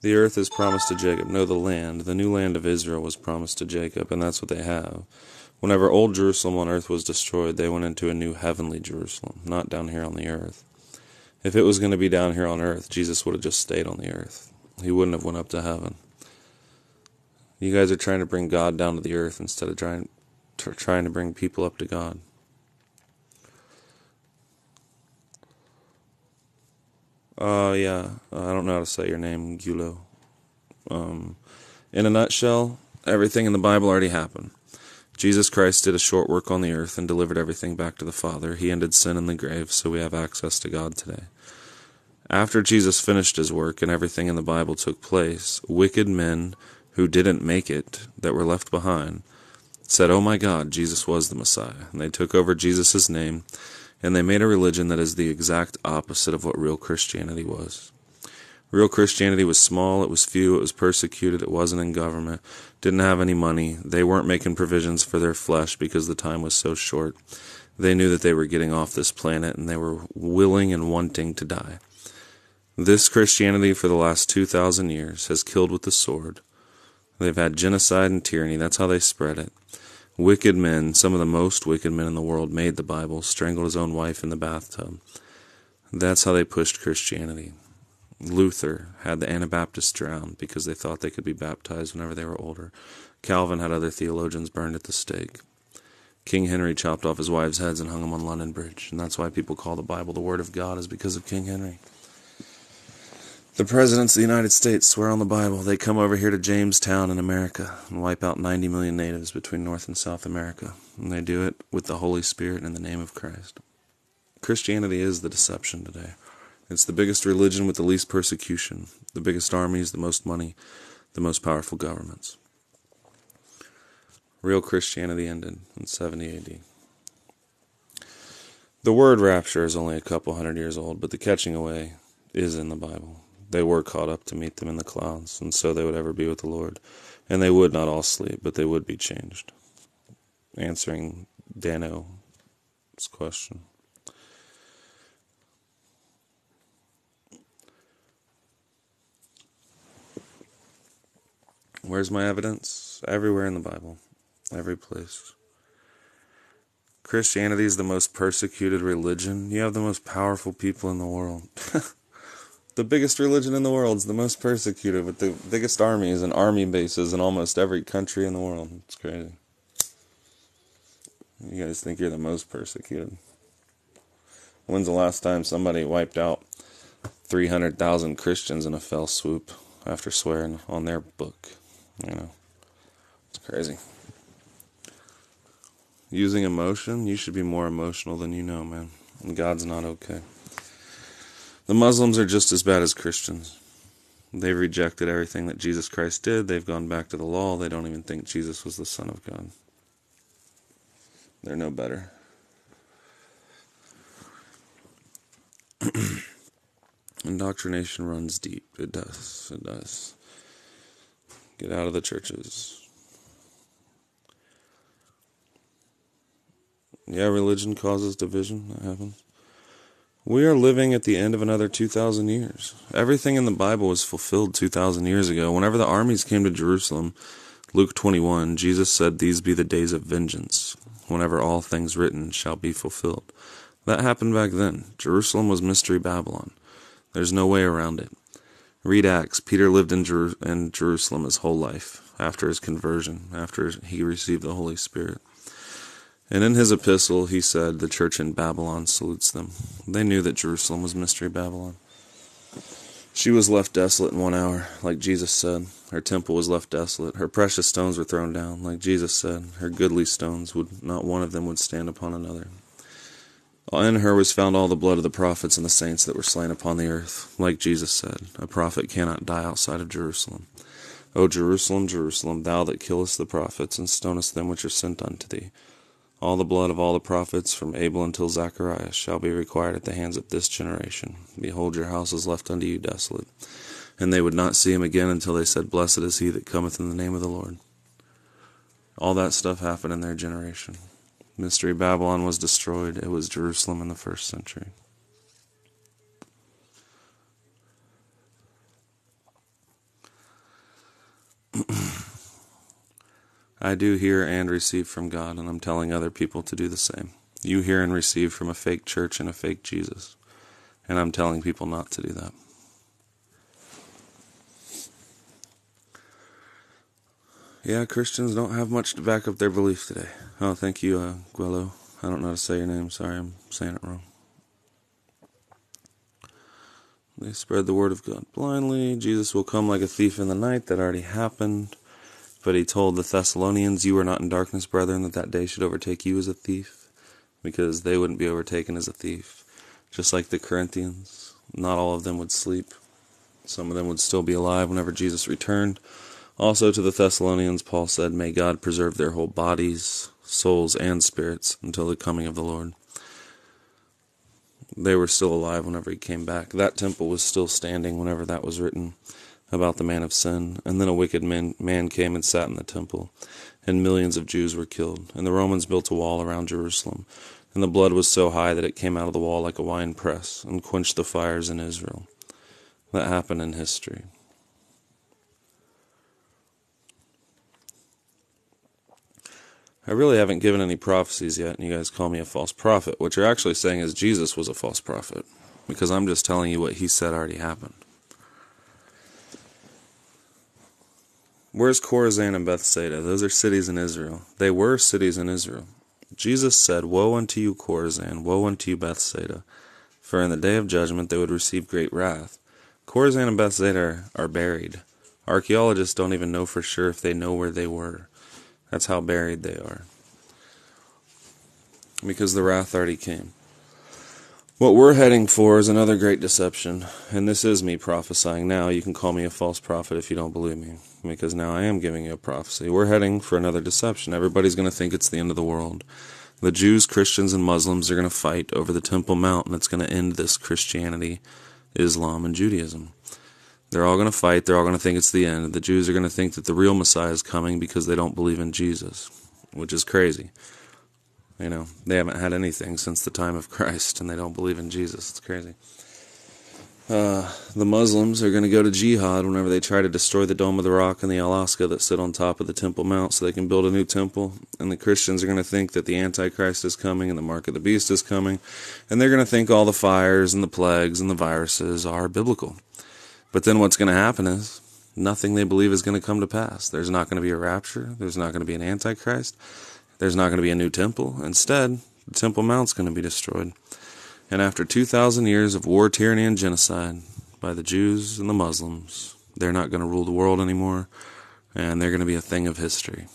The earth is promised to Jacob. No, the land, the new land of Israel was promised to Jacob, and that's what they have. Whenever old Jerusalem on earth was destroyed, they went into a new heavenly Jerusalem, not down here on the earth. If it was going to be down here on earth, Jesus would have just stayed on the earth. He wouldn't have went up to heaven. You guys are trying to bring God down to the earth instead of trying trying to bring people up to God. Uh, yeah, I don't know how to say your name, Gulo. Um, in a nutshell, everything in the Bible already happened. Jesus Christ did a short work on the earth and delivered everything back to the Father. He ended sin in the grave, so we have access to God today. After Jesus finished his work and everything in the Bible took place, wicked men who didn't make it, that were left behind, said, Oh my God, Jesus was the Messiah. And they took over Jesus' name and they made a religion that is the exact opposite of what real Christianity was. Real Christianity was small, it was few, it was persecuted, it wasn't in government, didn't have any money, they weren't making provisions for their flesh because the time was so short. They knew that they were getting off this planet and they were willing and wanting to die. This Christianity for the last 2,000 years has killed with the sword. They've had genocide and tyranny, that's how they spread it. Wicked men, some of the most wicked men in the world, made the Bible, strangled his own wife in the bathtub. That's how they pushed Christianity. Luther had the Anabaptists drowned because they thought they could be baptized whenever they were older. Calvin had other theologians burned at the stake. King Henry chopped off his wives' heads and hung them on London Bridge. And that's why people call the Bible the Word of God, is because of King Henry. The presidents of the United States swear on the Bible they come over here to Jamestown in America and wipe out 90 million natives between North and South America. And they do it with the Holy Spirit in the name of Christ. Christianity is the deception today. It's the biggest religion with the least persecution, the biggest armies, the most money, the most powerful governments. Real Christianity ended in 70 AD. The word rapture is only a couple hundred years old, but the catching away is in the Bible. They were caught up to meet them in the clouds, and so they would ever be with the Lord. And they would not all sleep, but they would be changed. Answering Dano's question. Where's my evidence? Everywhere in the Bible. Every place. Christianity is the most persecuted religion. You have the most powerful people in the world. the biggest religion in the world is the most persecuted with the biggest armies and army bases in almost every country in the world. It's crazy. You guys think you're the most persecuted. When's the last time somebody wiped out 300,000 Christians in a fell swoop after swearing on their book? You know, it's crazy. Using emotion, you should be more emotional than you know, man. And God's not okay. The Muslims are just as bad as Christians. They've rejected everything that Jesus Christ did. They've gone back to the law. They don't even think Jesus was the Son of God. They're no better. Indoctrination runs deep. It does. It does. Get out of the churches. Yeah, religion causes division. That happens. We are living at the end of another 2,000 years. Everything in the Bible was fulfilled 2,000 years ago. Whenever the armies came to Jerusalem, Luke 21, Jesus said, These be the days of vengeance, whenever all things written shall be fulfilled. That happened back then. Jerusalem was Mystery Babylon. There's no way around it. Read Acts. Peter lived in, Jer- in Jerusalem his whole life after his conversion, after he received the Holy Spirit. And in his epistle, he said, The church in Babylon salutes them. They knew that Jerusalem was Mystery Babylon. She was left desolate in one hour, like Jesus said. Her temple was left desolate. Her precious stones were thrown down, like Jesus said. Her goodly stones would not one of them would stand upon another. In her was found all the blood of the prophets and the saints that were slain upon the earth. Like Jesus said, a prophet cannot die outside of Jerusalem. O Jerusalem, Jerusalem, thou that killest the prophets and stonest them which are sent unto thee. All the blood of all the prophets, from Abel until Zacharias, shall be required at the hands of this generation. Behold, your house is left unto you desolate. And they would not see him again until they said, Blessed is he that cometh in the name of the Lord. All that stuff happened in their generation. Mystery Babylon was destroyed. It was Jerusalem in the first century. I do hear and receive from God, and I'm telling other people to do the same. You hear and receive from a fake church and a fake Jesus. And I'm telling people not to do that. Yeah, Christians don't have much to back up their belief today. Oh, thank you, uh, Guello. I don't know how to say your name. Sorry, I'm saying it wrong. They spread the word of God blindly. Jesus will come like a thief in the night. That already happened. But he told the Thessalonians, You are not in darkness, brethren, that that day should overtake you as a thief, because they wouldn't be overtaken as a thief. Just like the Corinthians, not all of them would sleep. Some of them would still be alive whenever Jesus returned. Also to the Thessalonians, Paul said, May God preserve their whole bodies, souls, and spirits until the coming of the Lord. They were still alive whenever he came back. That temple was still standing whenever that was written about the man of sin. And then a wicked man, man came and sat in the temple, and millions of Jews were killed. And the Romans built a wall around Jerusalem. And the blood was so high that it came out of the wall like a wine press and quenched the fires in Israel. That happened in history. I really haven't given any prophecies yet, and you guys call me a false prophet. What you're actually saying is Jesus was a false prophet, because I'm just telling you what he said already happened. Where's Chorazin and Bethsaida? Those are cities in Israel. They were cities in Israel. Jesus said, Woe unto you, Chorazin! Woe unto you, Bethsaida! For in the day of judgment they would receive great wrath. Chorazin and Bethsaida are buried. Archaeologists don't even know for sure if they know where they were. That's how buried they are. Because the wrath already came. What we're heading for is another great deception, and this is me prophesying now. You can call me a false prophet if you don't believe me, because now I am giving you a prophecy. We're heading for another deception. Everybody's going to think it's the end of the world. The Jews, Christians, and Muslims are going to fight over the Temple Mount, and it's going to end this Christianity, Islam, and Judaism. They're all going to fight. They're all going to think it's the end. The Jews are going to think that the real Messiah is coming because they don't believe in Jesus, which is crazy. You know, they haven't had anything since the time of Christ and they don't believe in Jesus. It's crazy. Uh, the Muslims are going to go to jihad whenever they try to destroy the Dome of the Rock and the Al-Aqsa that sit on top of the Temple Mount so they can build a new temple. And the Christians are going to think that the Antichrist is coming and the Mark of the Beast is coming. And they're going to think all the fires and the plagues and the viruses are biblical. But then what's going to happen is nothing they believe is going to come to pass. There's not going to be a rapture. There's not going to be an antichrist. There's not going to be a new temple. Instead, the Temple Mount's going to be destroyed. And after 2,000 years of war, tyranny, and genocide by the Jews and the Muslims, they're not going to rule the world anymore, and they're going to be a thing of history.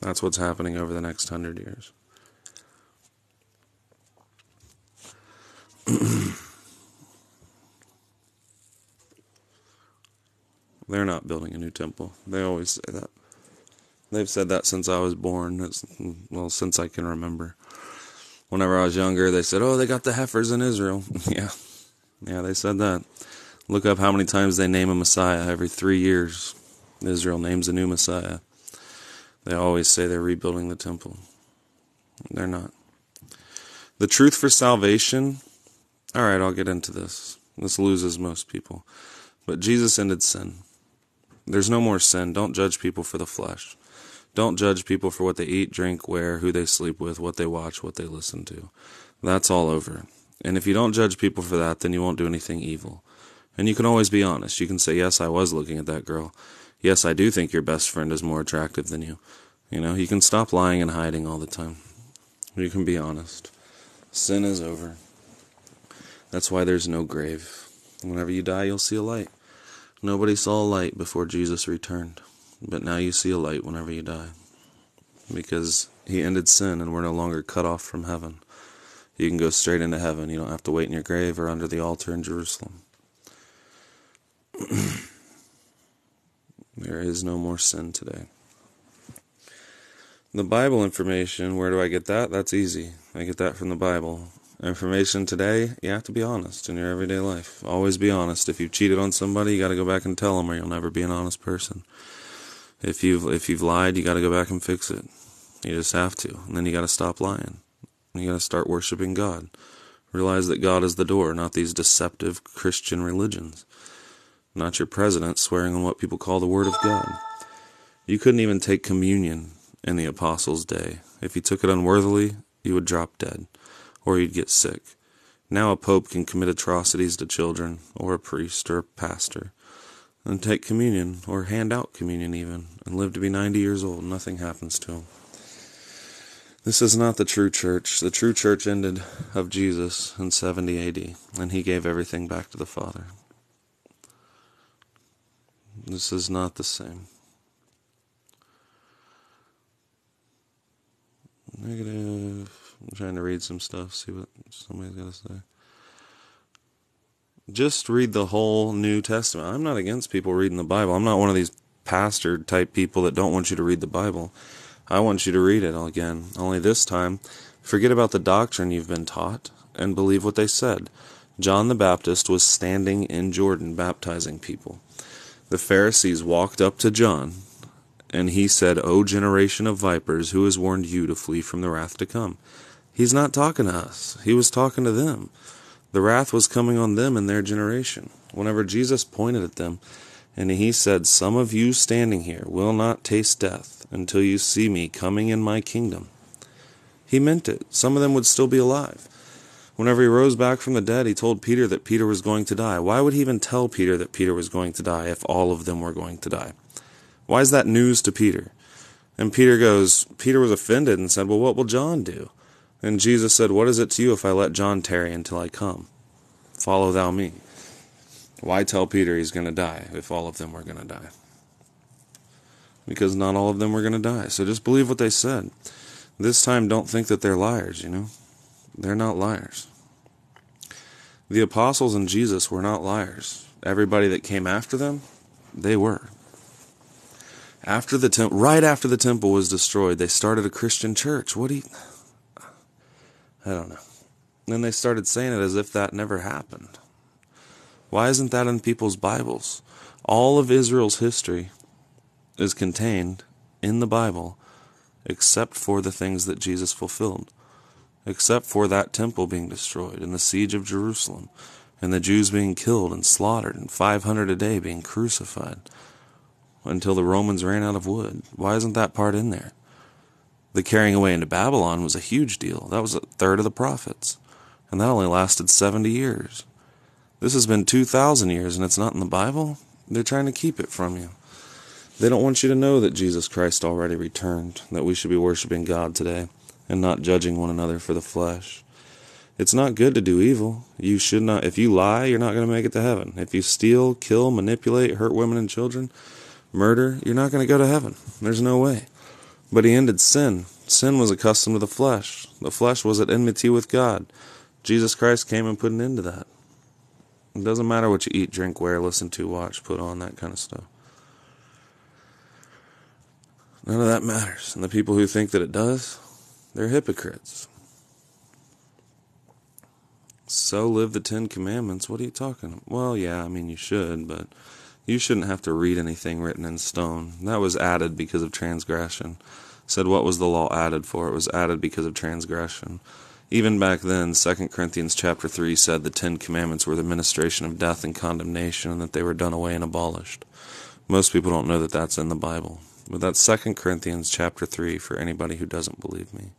That's what's happening over the next hundred years. They're not building a new temple. They always say that. They've said that since I was born. It's, well, since I can remember. Whenever I was younger, they said, "Oh, they got the heifers in Israel." yeah, yeah, they said that. Look up how many times they name a Messiah every three years. Israel names a new Messiah. They always say they're rebuilding the temple. They're not. The truth for salvation. All right, I'll get into this. This loses most people. But Jesus ended sin. There's no more sin. Don't judge people for the flesh. Don't judge people for what they eat, drink, wear, who they sleep with, what they watch, what they listen to. That's all over. And if you don't judge people for that, then you won't do anything evil. And you can always be honest. You can say, Yes, I was looking at that girl. Yes, I do think your best friend is more attractive than you. You know, you can stop lying and hiding all the time. You can be honest. Sin is over. That's why there's no grave. Whenever you die, you'll see a light. Nobody saw a light before Jesus returned, but now you see a light whenever you die. Because he ended sin and we're no longer cut off from heaven. You can go straight into heaven. You don't have to wait in your grave or under the altar in Jerusalem. there is no more sin today. The Bible information, where do I get that? That's easy. I get that from the Bible information today, you have to be honest in your everyday life. Always be honest. If you've cheated on somebody, you got to go back and tell them, or you'll never be an honest person. If you've if you've lied, you got to go back and fix it. You just have to, and then you got to stop lying. You got to start worshiping God. Realize that God is the door, not these deceptive Christian religions. Not your president swearing on what people call the Word of God. You couldn't even take communion in the apostles' day. If you took it unworthily, you would drop dead or you'd get sick. Now a pope can commit atrocities to children, or a priest, or a pastor, and take communion, or hand out communion even, and live to be 90 years old. Nothing happens to him. This is not the true church. The true church ended of Jesus in 70 AD, and he gave everything back to the Father. This is not the same. Negative. I'm trying to read some stuff, see what somebody's got to say. Just read the whole New Testament. I'm not against people reading the Bible. I'm not one of these pastor type people that don't want you to read the Bible. I want you to read it all again. Only this time, forget about the doctrine you've been taught and believe what they said. John the Baptist was standing in Jordan baptizing people. The Pharisees walked up to John, and he said, O generation of vipers, who has warned you to flee from the wrath to come? He's not talking to us. He was talking to them. The wrath was coming on them and their generation. Whenever Jesus pointed at them, and he said, Some of you standing here will not taste death until you see me coming in my kingdom. He meant it. Some of them would still be alive. Whenever he rose back from the dead, he told Peter that Peter was going to die. Why would he even tell Peter that Peter was going to die if all of them were going to die? Why is that news to Peter? And Peter goes, Peter was offended and said, Well, what will John do? And Jesus said, What is it to you if I let John tarry until I come? Follow thou me. Why tell Peter he's going to die if all of them were going to die? Because not all of them were going to die. So just believe what they said. This time, don't think that they're liars, you know? They're not liars. The apostles and Jesus were not liars. Everybody that came after them, they were. After the temple, right after the temple was destroyed, they started a Christian church. What do you I don't know. Then they started saying it as if that never happened. Why isn't that in people's Bibles? All of Israel's history is contained in the Bible except for the things that Jesus fulfilled, except for that temple being destroyed and the siege of Jerusalem and the Jews being killed and slaughtered and 500 a day being crucified until the Romans ran out of wood. Why isn't that part in there? The carrying away into Babylon was a huge deal. That was a third of the prophets. And that only lasted 70 years. This has been 2,000 years and it's not in the Bible? They're trying to keep it from you. They don't want you to know that Jesus Christ already returned, that we should be worshiping God today and not judging one another for the flesh. It's not good to do evil. You should not, if you lie, you're not going to make it to heaven. If you steal, kill, manipulate, hurt women and children, murder, you're not going to go to heaven. There's no way. But he ended sin. Sin was accustomed to the flesh. The flesh was at enmity with God. Jesus Christ came and put an end to that. It doesn't matter what you eat, drink, wear, listen to, watch, put on, that kind of stuff. None of that matters. And the people who think that it does, they're hypocrites. So live the Ten Commandments. What are you talking about? Well, yeah, I mean, you should, but you shouldn't have to read anything written in stone. That was added because of transgression. Said what was the law added for? It was added because of transgression. Even back then, 2 Corinthians chapter 3 said the Ten Commandments were the ministration of death and condemnation and that they were done away and abolished. Most people don't know that that's in the Bible. But that's 2 Corinthians chapter 3 for anybody who doesn't believe me.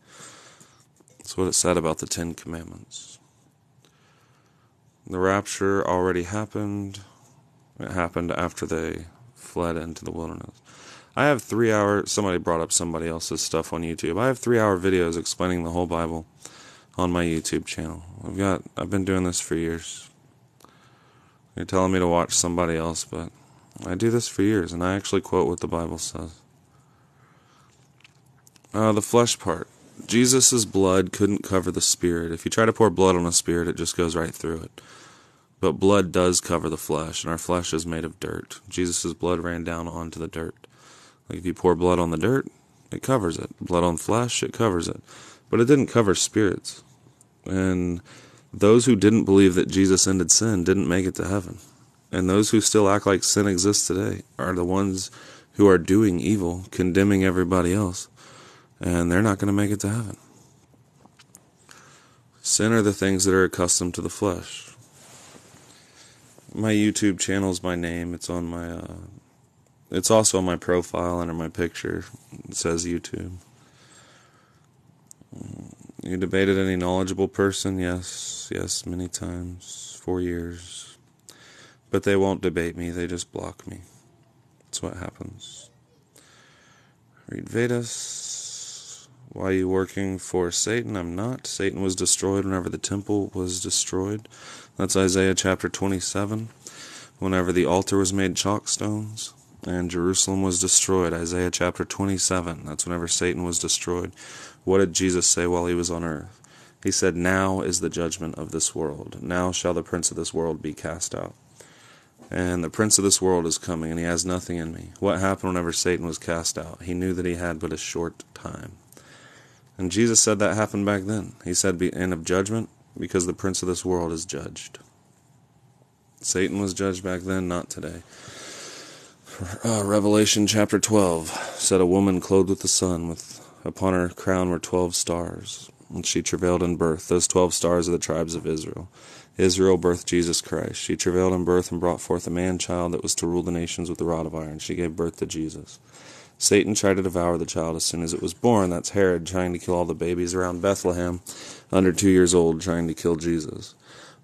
That's what it said about the Ten Commandments. The rapture already happened. It happened after they fled into the wilderness. I have three hour. Somebody brought up somebody else's stuff on YouTube. I have three hour videos explaining the whole Bible on my YouTube channel. I've got. I've been doing this for years. You're telling me to watch somebody else, but I do this for years, and I actually quote what the Bible says. Uh, the flesh part. Jesus' blood couldn't cover the spirit. If you try to pour blood on a spirit, it just goes right through it. But blood does cover the flesh, and our flesh is made of dirt. Jesus' blood ran down onto the dirt. Like if you pour blood on the dirt, it covers it. Blood on flesh, it covers it. But it didn't cover spirits. And those who didn't believe that Jesus ended sin didn't make it to heaven. And those who still act like sin exists today are the ones who are doing evil, condemning everybody else. And they're not going to make it to heaven. Sin are the things that are accustomed to the flesh my YouTube channel is my name. It's on my. Uh, it's also on my profile under my picture. It says YouTube. You debated any knowledgeable person? Yes, yes, many times. Four years. But they won't debate me, they just block me. That's what happens. Read Vedas. Why are you working for Satan? I'm not. Satan was destroyed whenever the temple was destroyed. That's Isaiah chapter 27. Whenever the altar was made chalk stones and Jerusalem was destroyed. Isaiah chapter 27. That's whenever Satan was destroyed. What did Jesus say while he was on earth? He said, Now is the judgment of this world. Now shall the prince of this world be cast out. And the prince of this world is coming, and he has nothing in me. What happened whenever Satan was cast out? He knew that he had but a short time. And Jesus said that happened back then. He said, Be end of judgment, because the prince of this world is judged. Satan was judged back then, not today. Uh, Revelation chapter 12 said a woman clothed with the sun, with upon her crown were twelve stars, and she travailed in birth. Those twelve stars are the tribes of Israel. Israel birthed Jesus Christ. She travailed in birth and brought forth a man child that was to rule the nations with a rod of iron. She gave birth to Jesus. Satan tried to devour the child as soon as it was born. That's Herod trying to kill all the babies around Bethlehem under two years old, trying to kill Jesus.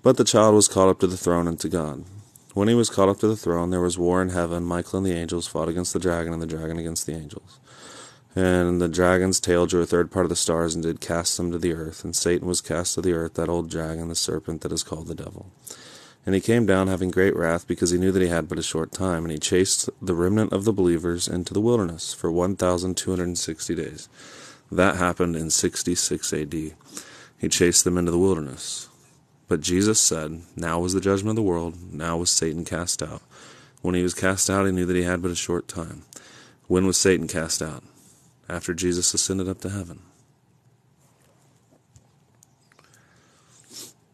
But the child was caught up to the throne and to God. When he was caught up to the throne, there was war in heaven. Michael and the angels fought against the dragon, and the dragon against the angels. And the dragon's tail drew a third part of the stars and did cast them to the earth. And Satan was cast to the earth, that old dragon, the serpent that is called the devil. And he came down having great wrath, because he knew that he had but a short time. And he chased the remnant of the believers into the wilderness for 1,260 days. That happened in 66 AD. He chased them into the wilderness. But Jesus said, Now was the judgment of the world, now was Satan cast out. When he was cast out, he knew that he had but a short time. When was Satan cast out? After Jesus ascended up to heaven.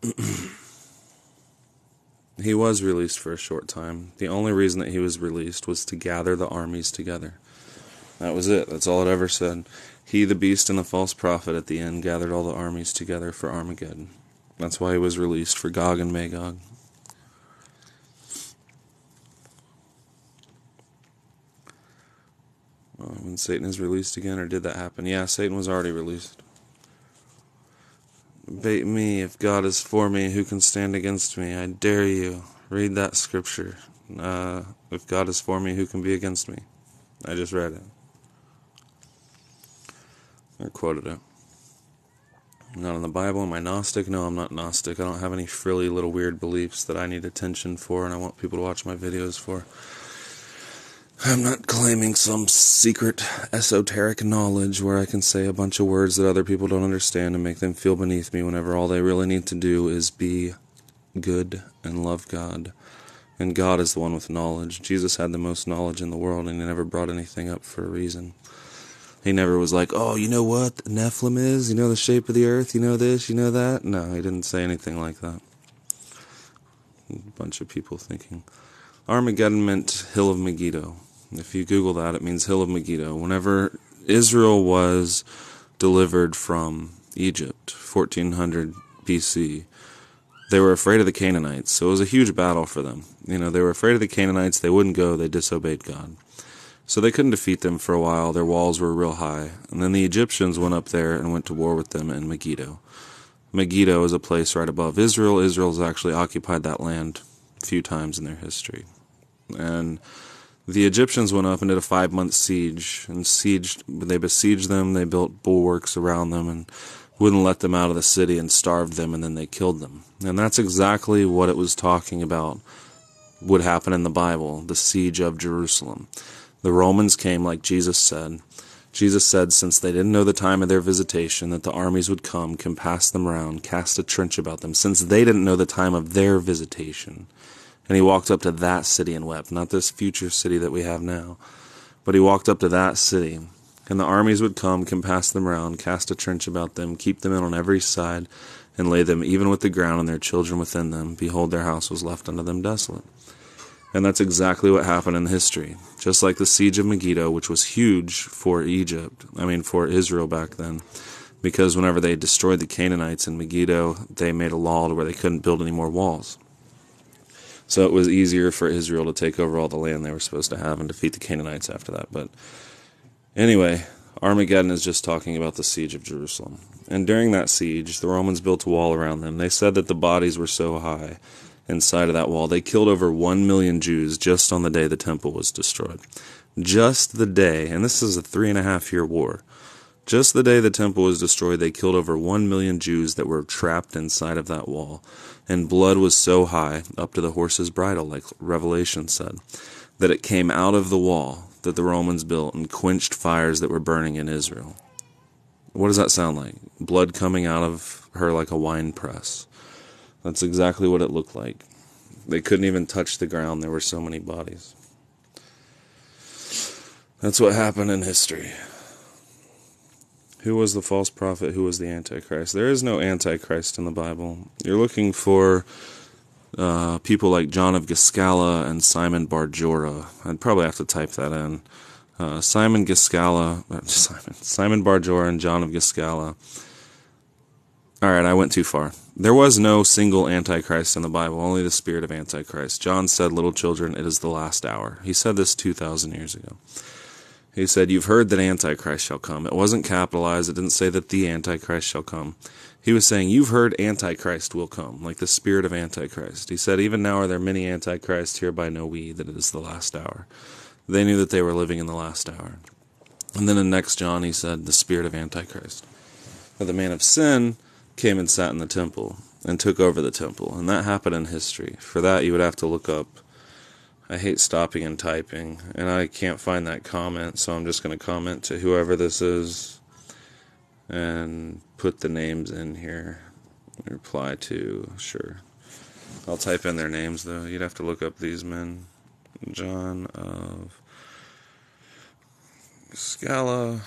he was released for a short time. The only reason that he was released was to gather the armies together. That was it. That's all it ever said. He, the beast, and the false prophet at the end gathered all the armies together for Armageddon. That's why he was released for Gog and Magog. When Satan is released again, or did that happen? Yeah, Satan was already released. Bait me, if God is for me, who can stand against me? I dare you. Read that scripture. Uh, if God is for me, who can be against me? I just read it. I quoted it not in the Bible. Am I Gnostic? No, I'm not Gnostic. I don't have any frilly little weird beliefs that I need attention for and I want people to watch my videos for. I'm not claiming some secret esoteric knowledge where I can say a bunch of words that other people don't understand and make them feel beneath me whenever all they really need to do is be good and love God. And God is the one with knowledge. Jesus had the most knowledge in the world and he never brought anything up for a reason. He never was like, oh, you know what Nephilim is? You know the shape of the earth? You know this? You know that? No, he didn't say anything like that. A bunch of people thinking. Armageddon meant Hill of Megiddo. If you Google that, it means Hill of Megiddo. Whenever Israel was delivered from Egypt, 1400 BC, they were afraid of the Canaanites. So it was a huge battle for them. You know, they were afraid of the Canaanites. They wouldn't go. They disobeyed God. So they couldn't defeat them for a while. Their walls were real high. And then the Egyptians went up there and went to war with them in Megiddo. Megiddo is a place right above Israel. Israel's actually occupied that land a few times in their history. And the Egyptians went up and did a five month siege and sieged they besieged them, they built bulwarks around them and wouldn't let them out of the city and starved them and then they killed them. And that's exactly what it was talking about would happen in the Bible, the siege of Jerusalem. The Romans came like Jesus said. Jesus said, since they didn't know the time of their visitation, that the armies would come, compass them round, cast a trench about them, since they didn't know the time of their visitation. And he walked up to that city and wept, not this future city that we have now, but he walked up to that city. And the armies would come, compass them round, cast a trench about them, keep them in on every side, and lay them even with the ground and their children within them. Behold, their house was left unto them desolate. And that's exactly what happened in history. Just like the siege of Megiddo, which was huge for Egypt, I mean, for Israel back then, because whenever they destroyed the Canaanites in Megiddo, they made a law to where they couldn't build any more walls. So it was easier for Israel to take over all the land they were supposed to have and defeat the Canaanites after that. But anyway, Armageddon is just talking about the siege of Jerusalem. And during that siege, the Romans built a wall around them. They said that the bodies were so high inside of that wall. They killed over one million Jews just on the day the temple was destroyed. Just the day, and this is a three and a half year war. Just the day the temple was destroyed, they killed over one million Jews that were trapped inside of that wall. And blood was so high, up to the horse's bridle, like Revelation said, that it came out of the wall that the Romans built and quenched fires that were burning in Israel. What does that sound like? Blood coming out of her like a wine press. That's exactly what it looked like. They couldn't even touch the ground, there were so many bodies. That's what happened in history. Who was the false prophet? Who was the Antichrist? There is no Antichrist in the Bible. You're looking for uh, people like John of Gischala and Simon Bar Giora. I'd probably have to type that in. Uh, Simon Gischala, uh, Simon, Simon Bar Giora and John of Gischala. All right, I went too far. There was no single Antichrist in the Bible, only the spirit of Antichrist. John said, Little children, it is the last hour. He said this 2,000 years ago. He said, You've heard that Antichrist shall come. It wasn't capitalized, it didn't say that the Antichrist shall come. He was saying, You've heard Antichrist will come, like the spirit of Antichrist. He said, Even now are there many Antichrists, hereby know we that it is the last hour. They knew that they were living in the last hour. And then in next John, he said, The spirit of Antichrist. But the man of sin came and sat in the temple and took over the temple. And that happened in history. For that, you would have to look up. I hate stopping and typing, and I can't find that comment, so I'm just going to comment to whoever this is and put the names in here. Reply to, sure. I'll type in their names, though. You'd have to look up these men. John of Scala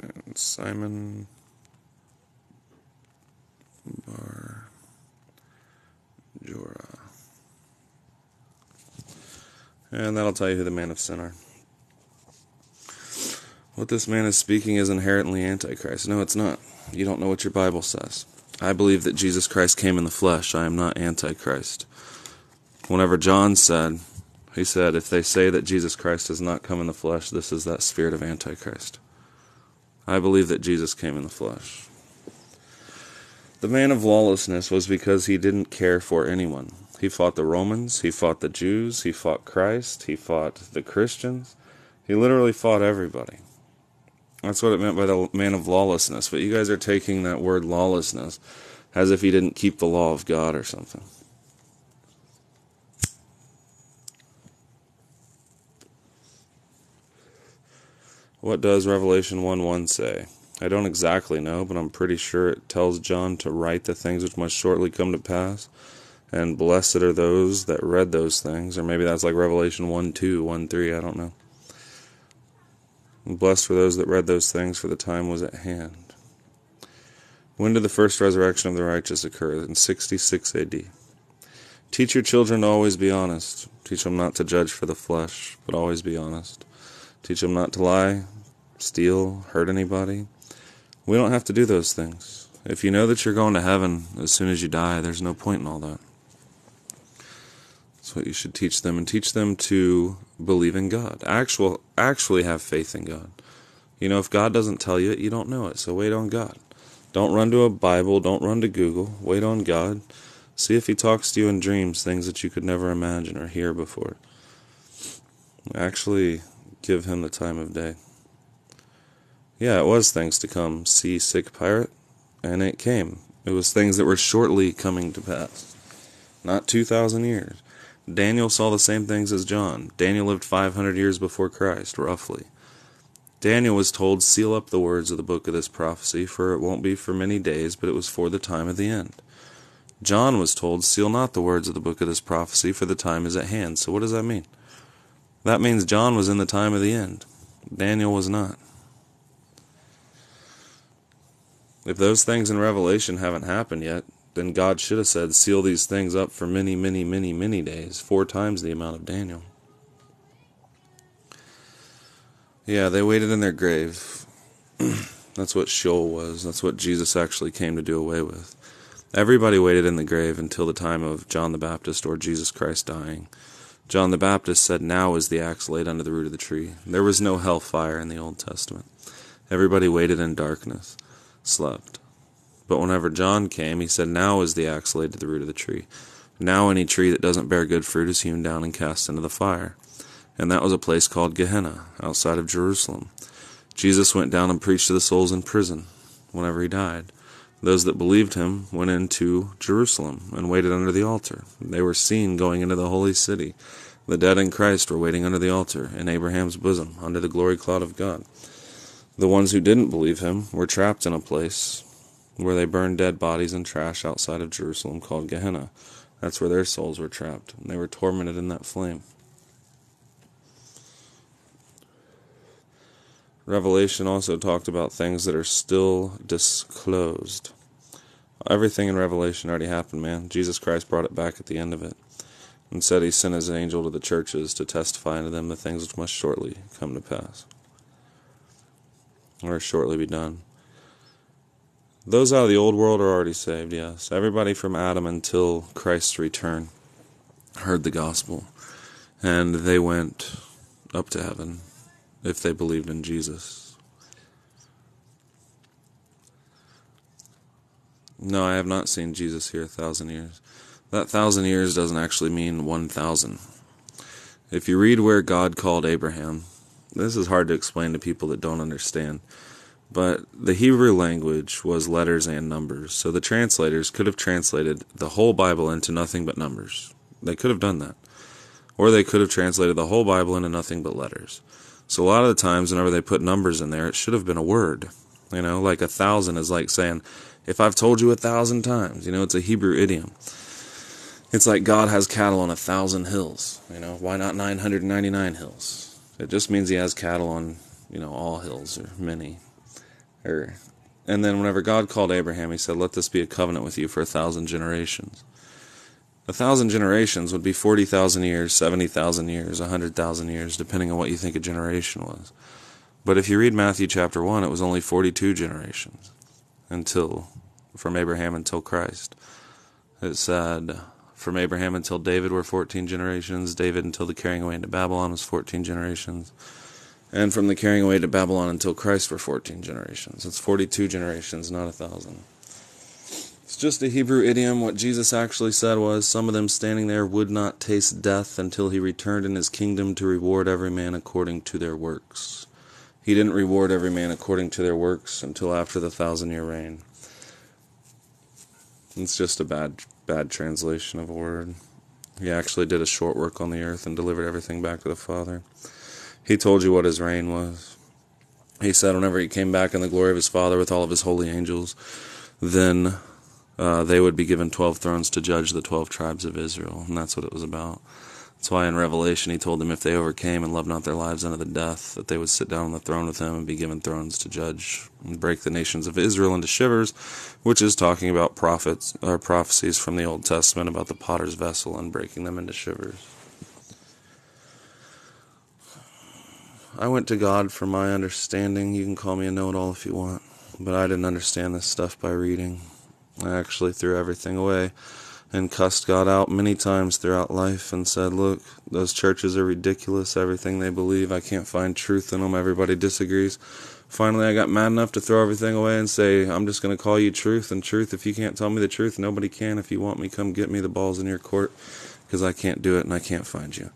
and Simon Bar Giora. And that'll tell you who the man of sin are. What this man is speaking is inherently antichrist. No, it's not. You don't know what your Bible says. I believe that Jesus Christ came in the flesh. I am not antichrist. Whenever John said, he said, if they say that Jesus Christ has not come in the flesh, this is that spirit of antichrist. I believe that Jesus came in the flesh. The man of lawlessness was because he didn't care for anyone. He fought the Romans, he fought the Jews, he fought Christ, he fought the Christians. He literally fought everybody. That's what it meant by the man of lawlessness. But you guys are taking that word lawlessness as if he didn't keep the law of God or something. What does Revelation 1 1 say? I don't exactly know, but I'm pretty sure it tells John to write the things which must shortly come to pass. And blessed are those that read those things. Or maybe that's like Revelation 1 2, 1 3, I don't know. And blessed were those that read those things, for the time was at hand. When did the first resurrection of the righteous occur? In 66 AD. Teach your children to always be honest. Teach them not to judge for the flesh, but always be honest. Teach them not to lie, steal, hurt anybody. We don't have to do those things. If you know that you're going to heaven as soon as you die, there's no point in all that. That's what you should teach them and teach them to believe in God. Actual actually have faith in God. You know, if God doesn't tell you it, you don't know it. So wait on God. Don't run to a Bible, don't run to Google. Wait on God. See if he talks to you in dreams, things that you could never imagine or hear before. Actually give him the time of day. Yeah, it was things to come. See, sick pirate, and it came. It was things that were shortly coming to pass. Not 2,000 years. Daniel saw the same things as John. Daniel lived 500 years before Christ, roughly. Daniel was told, Seal up the words of the book of this prophecy, for it won't be for many days, but it was for the time of the end. John was told, Seal not the words of the book of this prophecy, for the time is at hand. So, what does that mean? That means John was in the time of the end. Daniel was not. If those things in Revelation haven't happened yet, then God should have said, Seal these things up for many, many, many, many days, four times the amount of Daniel. Yeah, they waited in their grave. That's what Sheol was. That's what Jesus actually came to do away with. Everybody waited in the grave until the time of John the Baptist or Jesus Christ dying. John the Baptist said, Now is the axe laid under the root of the tree. There was no hellfire in the Old Testament. Everybody waited in darkness, slept. But whenever John came, he said, Now is the axe laid to the root of the tree. Now any tree that doesn't bear good fruit is hewn down and cast into the fire. And that was a place called Gehenna, outside of Jerusalem. Jesus went down and preached to the souls in prison whenever he died. Those that believed him went into Jerusalem and waited under the altar. They were seen going into the holy city. The dead in Christ were waiting under the altar in Abraham's bosom, under the glory cloud of God. The ones who didn't believe him were trapped in a place where they burned dead bodies and trash outside of Jerusalem called Gehenna. That's where their souls were trapped. And they were tormented in that flame. Revelation also talked about things that are still disclosed. Everything in Revelation already happened, man. Jesus Christ brought it back at the end of it and said he sent his angel to the churches to testify unto them the things which must shortly come to pass or shortly be done. Those out of the old world are already saved, yes. Everybody from Adam until Christ's return heard the gospel, and they went up to heaven if they believed in Jesus. No, I have not seen Jesus here a thousand years. That thousand years doesn't actually mean one thousand. If you read where God called Abraham, this is hard to explain to people that don't understand. But the Hebrew language was letters and numbers, so the translators could have translated the whole Bible into nothing but numbers. They could have done that. Or they could have translated the whole Bible into nothing but letters. So a lot of the times, whenever they put numbers in there, it should have been a word. You know, like a thousand is like saying, if I've told you a thousand times, you know, it's a Hebrew idiom. It's like God has cattle on a thousand hills. You know, why not 999 hills? It just means he has cattle on, you know, all hills or many. Or, and then whenever God called Abraham, he said, Let this be a covenant with you for a thousand generations. A thousand generations would be 40,000 years, 70,000 years, 100,000 years, depending on what you think a generation was. But if you read Matthew chapter 1, it was only 42 generations until, from Abraham until Christ. It said, from Abraham until David were 14 generations, David until the carrying away into Babylon was 14 generations, and from the carrying away to Babylon until Christ were 14 generations. It's 42 generations, not a thousand. It's just a Hebrew idiom. What Jesus actually said was, Some of them standing there would not taste death until he returned in his kingdom to reward every man according to their works. He didn't reward every man according to their works until after the thousand year reign. It's just a bad, bad translation of a word. He actually did a short work on the earth and delivered everything back to the Father. He told you what his reign was. He said whenever he came back in the glory of his Father with all of his holy angels, then uh, they would be given 12 thrones to judge the 12 tribes of Israel. And that's what it was about. That's why in Revelation he told them if they overcame and loved not their lives unto the death, that they would sit down on the throne with him and be given thrones to judge and break the nations of Israel into shivers, which is talking about prophets or prophecies from the Old Testament about the potter's vessel and breaking them into shivers. I went to God for my understanding. You can call me a know it all if you want. But I didn't understand this stuff by reading. I actually threw everything away and cussed God out many times throughout life and said, Look, those churches are ridiculous. Everything they believe, I can't find truth in them. Everybody disagrees. Finally, I got mad enough to throw everything away and say, I'm just going to call you truth. And truth, if you can't tell me the truth, nobody can. If you want me, come get me the balls in your court because I can't do it and I can't find you.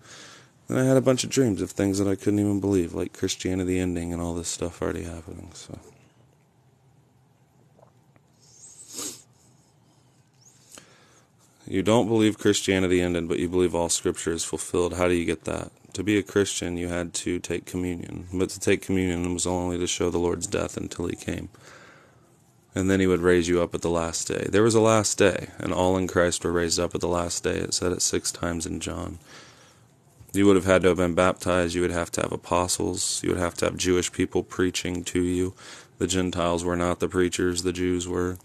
Then I had a bunch of dreams of things that I couldn't even believe, like Christianity ending and all this stuff already happening. So. You don't believe Christianity ended, but you believe all Scripture is fulfilled. How do you get that? To be a Christian, you had to take communion. But to take communion was only to show the Lord's death until He came. And then He would raise you up at the last day. There was a last day, and all in Christ were raised up at the last day. It said it six times in John. You would have had to have been baptized. You would have to have apostles. You would have to have Jewish people preaching to you. The Gentiles were not the preachers, the Jews were.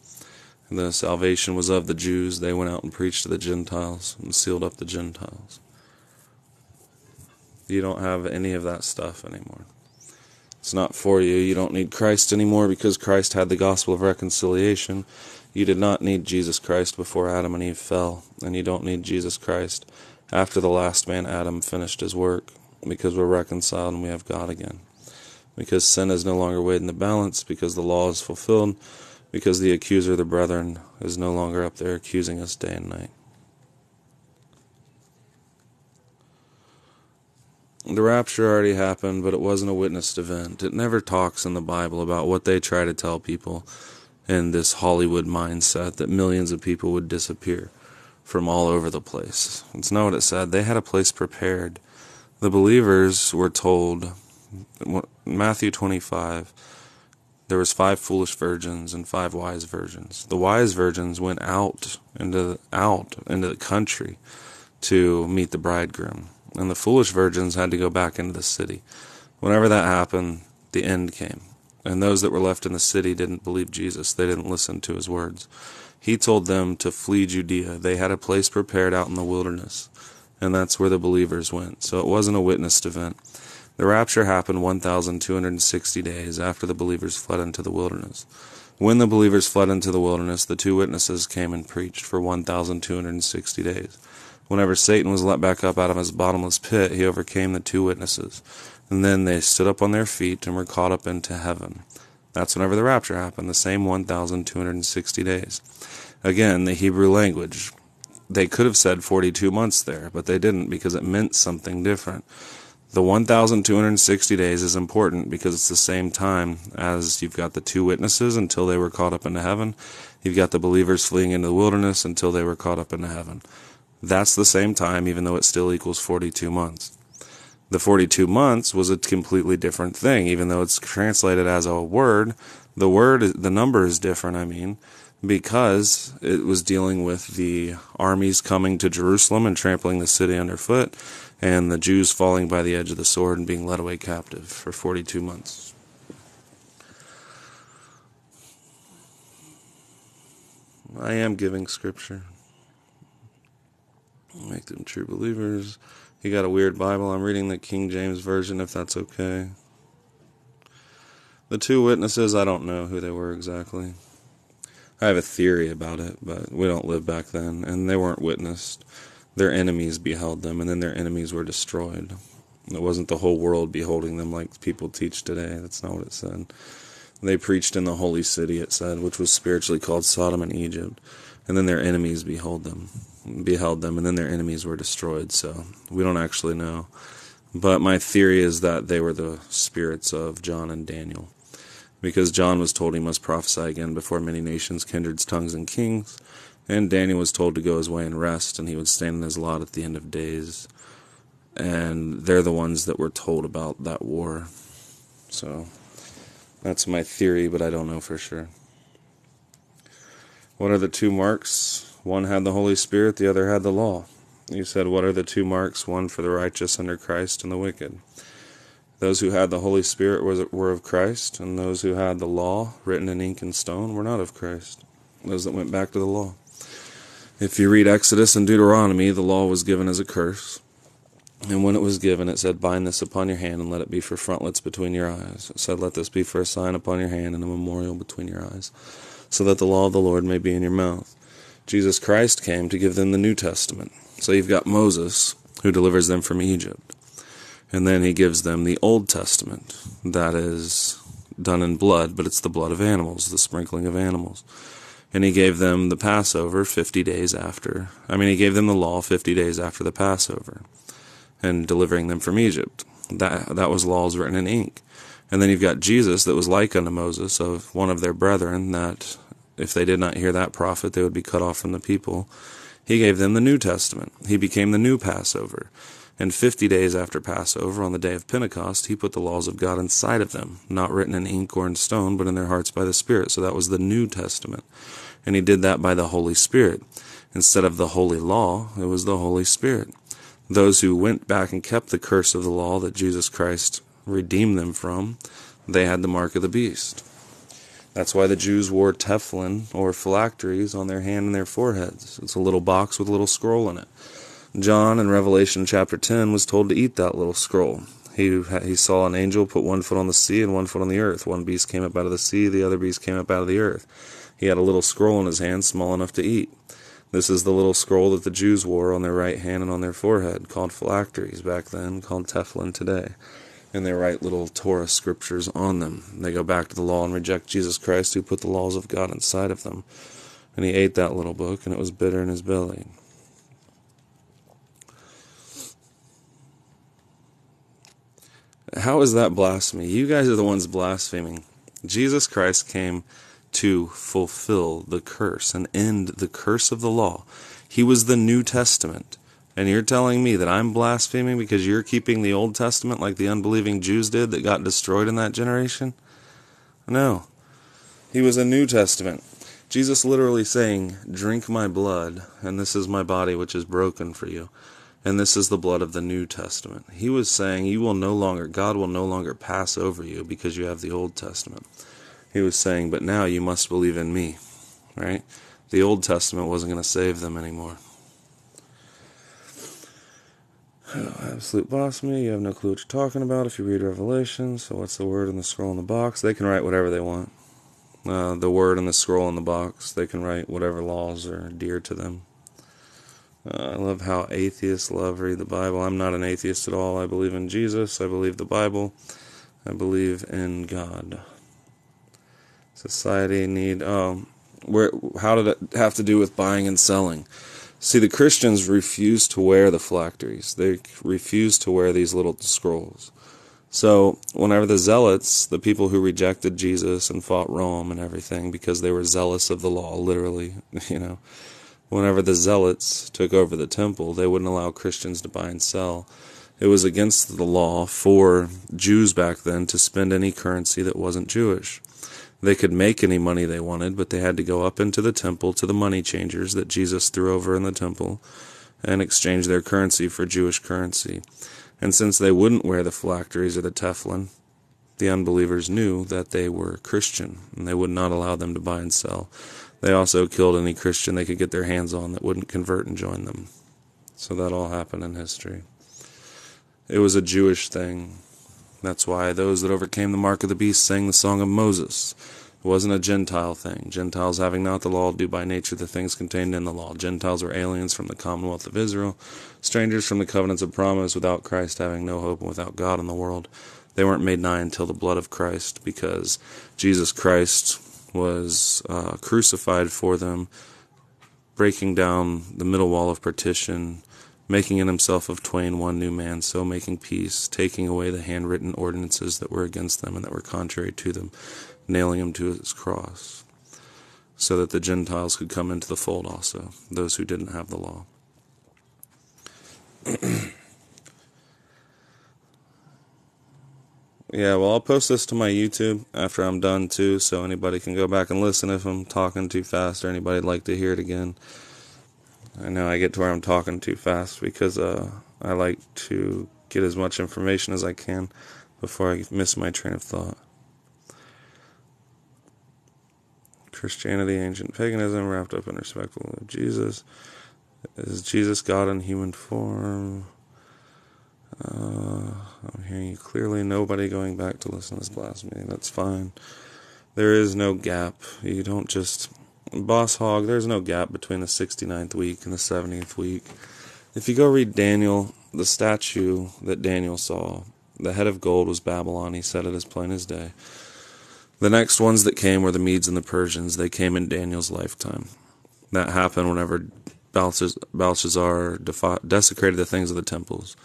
The salvation was of the Jews. They went out and preached to the Gentiles and sealed up the Gentiles. You don't have any of that stuff anymore. It's not for you. You don't need Christ anymore because Christ had the gospel of reconciliation. You did not need Jesus Christ before Adam and Eve fell, and you don't need Jesus Christ after the last man, Adam, finished his work, because we're reconciled and we have God again. Because sin is no longer weighed in the balance, because the law is fulfilled, because the accuser of the brethren is no longer up there accusing us day and night. The rapture already happened, but it wasn't a witnessed event. It never talks in the Bible about what they try to tell people in this Hollywood mindset that millions of people would disappear from all over the place. It's not what it said. They had a place prepared. The believers were told, Matthew 25, there was five foolish virgins and five wise virgins. The wise virgins went out into out into the country to meet the bridegroom and the foolish virgins had to go back into the city. Whenever that happened, the end came. And those that were left in the city didn't believe Jesus. They didn't listen to his words. He told them to flee Judea. They had a place prepared out in the wilderness. And that's where the believers went. So it wasn't a witnessed event. The rapture happened 1,260 days after the believers fled into the wilderness. When the believers fled into the wilderness, the two witnesses came and preached for 1,260 days. Whenever Satan was let back up out of his bottomless pit, he overcame the two witnesses. And then they stood up on their feet and were caught up into heaven. That's whenever the rapture happened, the same 1,260 days. Again, the Hebrew language. They could have said 42 months there, but they didn't because it meant something different. The 1,260 days is important because it's the same time as you've got the two witnesses until they were caught up into heaven. You've got the believers fleeing into the wilderness until they were caught up into heaven. That's the same time, even though it still equals 42 months. The 42 months was a completely different thing, even though it's translated as a word. The word, the number is different, I mean, because it was dealing with the armies coming to Jerusalem and trampling the city underfoot, and the Jews falling by the edge of the sword and being led away captive for 42 months. I am giving scripture make them true believers. You got a weird Bible. I'm reading the King James Version, if that's okay. The two witnesses, I don't know who they were exactly. I have a theory about it, but we don't live back then, and they weren't witnessed. Their enemies beheld them, and then their enemies were destroyed. It wasn't the whole world beholding them like people teach today. That's not what it said. They preached in the holy city, it said, which was spiritually called Sodom and Egypt, and then their enemies behold them beheld them, and then their enemies were destroyed. So we don't actually know. But my theory is that they were the spirits of John and Daniel. Because John was told he must prophesy again before many nations, kindreds, tongues, and kings. And Daniel was told to go his way and rest, and he would stand in his lot at the end of days. And they're the ones that were told about that war. So that's my theory, but I don't know for sure. What are the two marks? One had the Holy Spirit, the other had the law. You said, What are the two marks? One for the righteous under Christ and the wicked. Those who had the Holy Spirit were of Christ, and those who had the law written in ink and stone were not of Christ. Those that went back to the law. If you read Exodus and Deuteronomy, the law was given as a curse. And when it was given, it said, Bind this upon your hand and let it be for frontlets between your eyes. It said, Let this be for a sign upon your hand and a memorial between your eyes, so that the law of the Lord may be in your mouth. Jesus Christ came to give them the New Testament. So you've got Moses, who delivers them from Egypt. And then he gives them the Old Testament, that is done in blood, but it's the blood of animals, the sprinkling of animals. And he gave them the Passover 50 days after. I mean, he gave them the law 50 days after the Passover and delivering them from Egypt. That, that was laws written in ink. And then you've got Jesus that was like unto Moses, of one of their brethren that if they did not hear that prophet, they would be cut off from the people. He gave them the New Testament. He became the new Passover. And 50 days after Passover, on the day of Pentecost, he put the laws of God inside of them, not written in ink or in stone, but in their hearts by the Spirit. So that was the New Testament. And he did that by the Holy Spirit. Instead of the holy law, it was the Holy Spirit. Those who went back and kept the curse of the law that Jesus Christ redeemed them from, they had the mark of the beast. That's why the Jews wore tefillin or phylacteries on their hand and their foreheads. It's a little box with a little scroll in it. John in Revelation chapter 10 was told to eat that little scroll. He, he saw an angel put one foot on the sea and one foot on the earth. One beast came up out of the sea, the other beast came up out of the earth. He had a little scroll in his hand, small enough to eat. This is the little scroll that the Jews wore on their right hand and on their forehead, called phylacteries back then, called tefillin today. And they write little Torah scriptures on them. They go back to the law and reject Jesus Christ, who put the laws of God inside of them. And he ate that little book, and it was bitter in his belly. How is that blasphemy? You guys are the ones blaspheming. Jesus Christ came to fulfill the curse and end the curse of the law. He was the New Testament. And you're telling me that I'm blaspheming because you're keeping the Old Testament like the unbelieving Jews did that got destroyed in that generation? No. He was a New Testament. Jesus literally saying, Drink my blood, and this is my body which is broken for you. And this is the blood of the New Testament. He was saying, You will no longer, God will no longer pass over you because you have the Old Testament. He was saying, But now you must believe in me. Right? The Old Testament wasn't going to save them anymore. Oh, absolute blasphemy. You have no clue what you're talking about if you read Revelation. So, what's the word in the scroll in the box? They can write whatever they want. Uh, the word in the scroll in the box. They can write whatever laws are dear to them. Uh, I love how atheists love read the Bible. I'm not an atheist at all. I believe in Jesus. I believe the Bible. I believe in God. Society need. Oh, where? How did it have to do with buying and selling? See, the Christians refuse to wear the phylacteries. They refuse to wear these little scrolls. So, whenever the zealots, the people who rejected Jesus and fought Rome and everything because they were zealous of the law, literally, you know, whenever the zealots took over the temple, they wouldn't allow Christians to buy and sell. It was against the law for Jews back then to spend any currency that wasn't Jewish. They could make any money they wanted, but they had to go up into the temple to the money changers that Jesus threw over in the temple and exchange their currency for Jewish currency. And since they wouldn't wear the phylacteries or the tefillin, the unbelievers knew that they were Christian and they would not allow them to buy and sell. They also killed any Christian they could get their hands on that wouldn't convert and join them. So that all happened in history. It was a Jewish thing. That's why those that overcame the mark of the beast sang the song of Moses. It wasn't a Gentile thing. Gentiles having not the law do by nature the things contained in the law. Gentiles were aliens from the commonwealth of Israel, strangers from the covenants of promise, without Christ having no hope and without God in the world. They weren't made nigh until the blood of Christ, because Jesus Christ was uh, crucified for them, breaking down the middle wall of partition, making in himself of twain one new man, so making peace, taking away the handwritten ordinances that were against them and that were contrary to them, nailing him to his cross, so that the Gentiles could come into the fold also, those who didn't have the law. Yeah, well, I'll post this to my YouTube after I'm done too, so anybody can go back and listen if I'm talking too fast or anybody'd like to hear it again. I know I get to where I'm talking too fast because uh, I like to get as much information as I can before I miss my train of thought. Christianity, ancient paganism, wrapped up in respectful of Jesus. Is Jesus God in human form? Uh, I'm hearing you clearly. Nobody going back to listen to this blasphemy. That's fine. There is no gap. You don't just. Boss Hog, there's no gap between the 69th week and the 70th week. If you go read Daniel, the statue that Daniel saw, the head of gold was Babylon. He said it as plain as day. The next ones that came were the Medes and the Persians. They came in Daniel's lifetime. That happened whenever Belshazzar desecrated the things of the temples.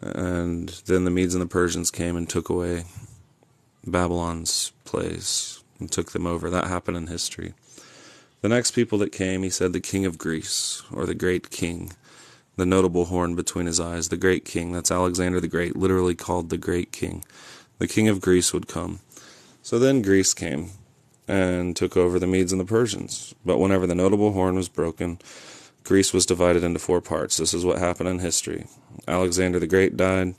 And then the Medes and the Persians came and took away Babylon's place and took them over. That happened in history. The next people that came, he said, the king of Greece, or the great king, the notable horn between his eyes, the great king. That's Alexander the Great, literally called the great king. The king of Greece would come. So then Greece came and took over the Medes and the Persians. But whenever the notable horn was broken, Greece was divided into four parts. This is what happened in history. Alexander the Great died.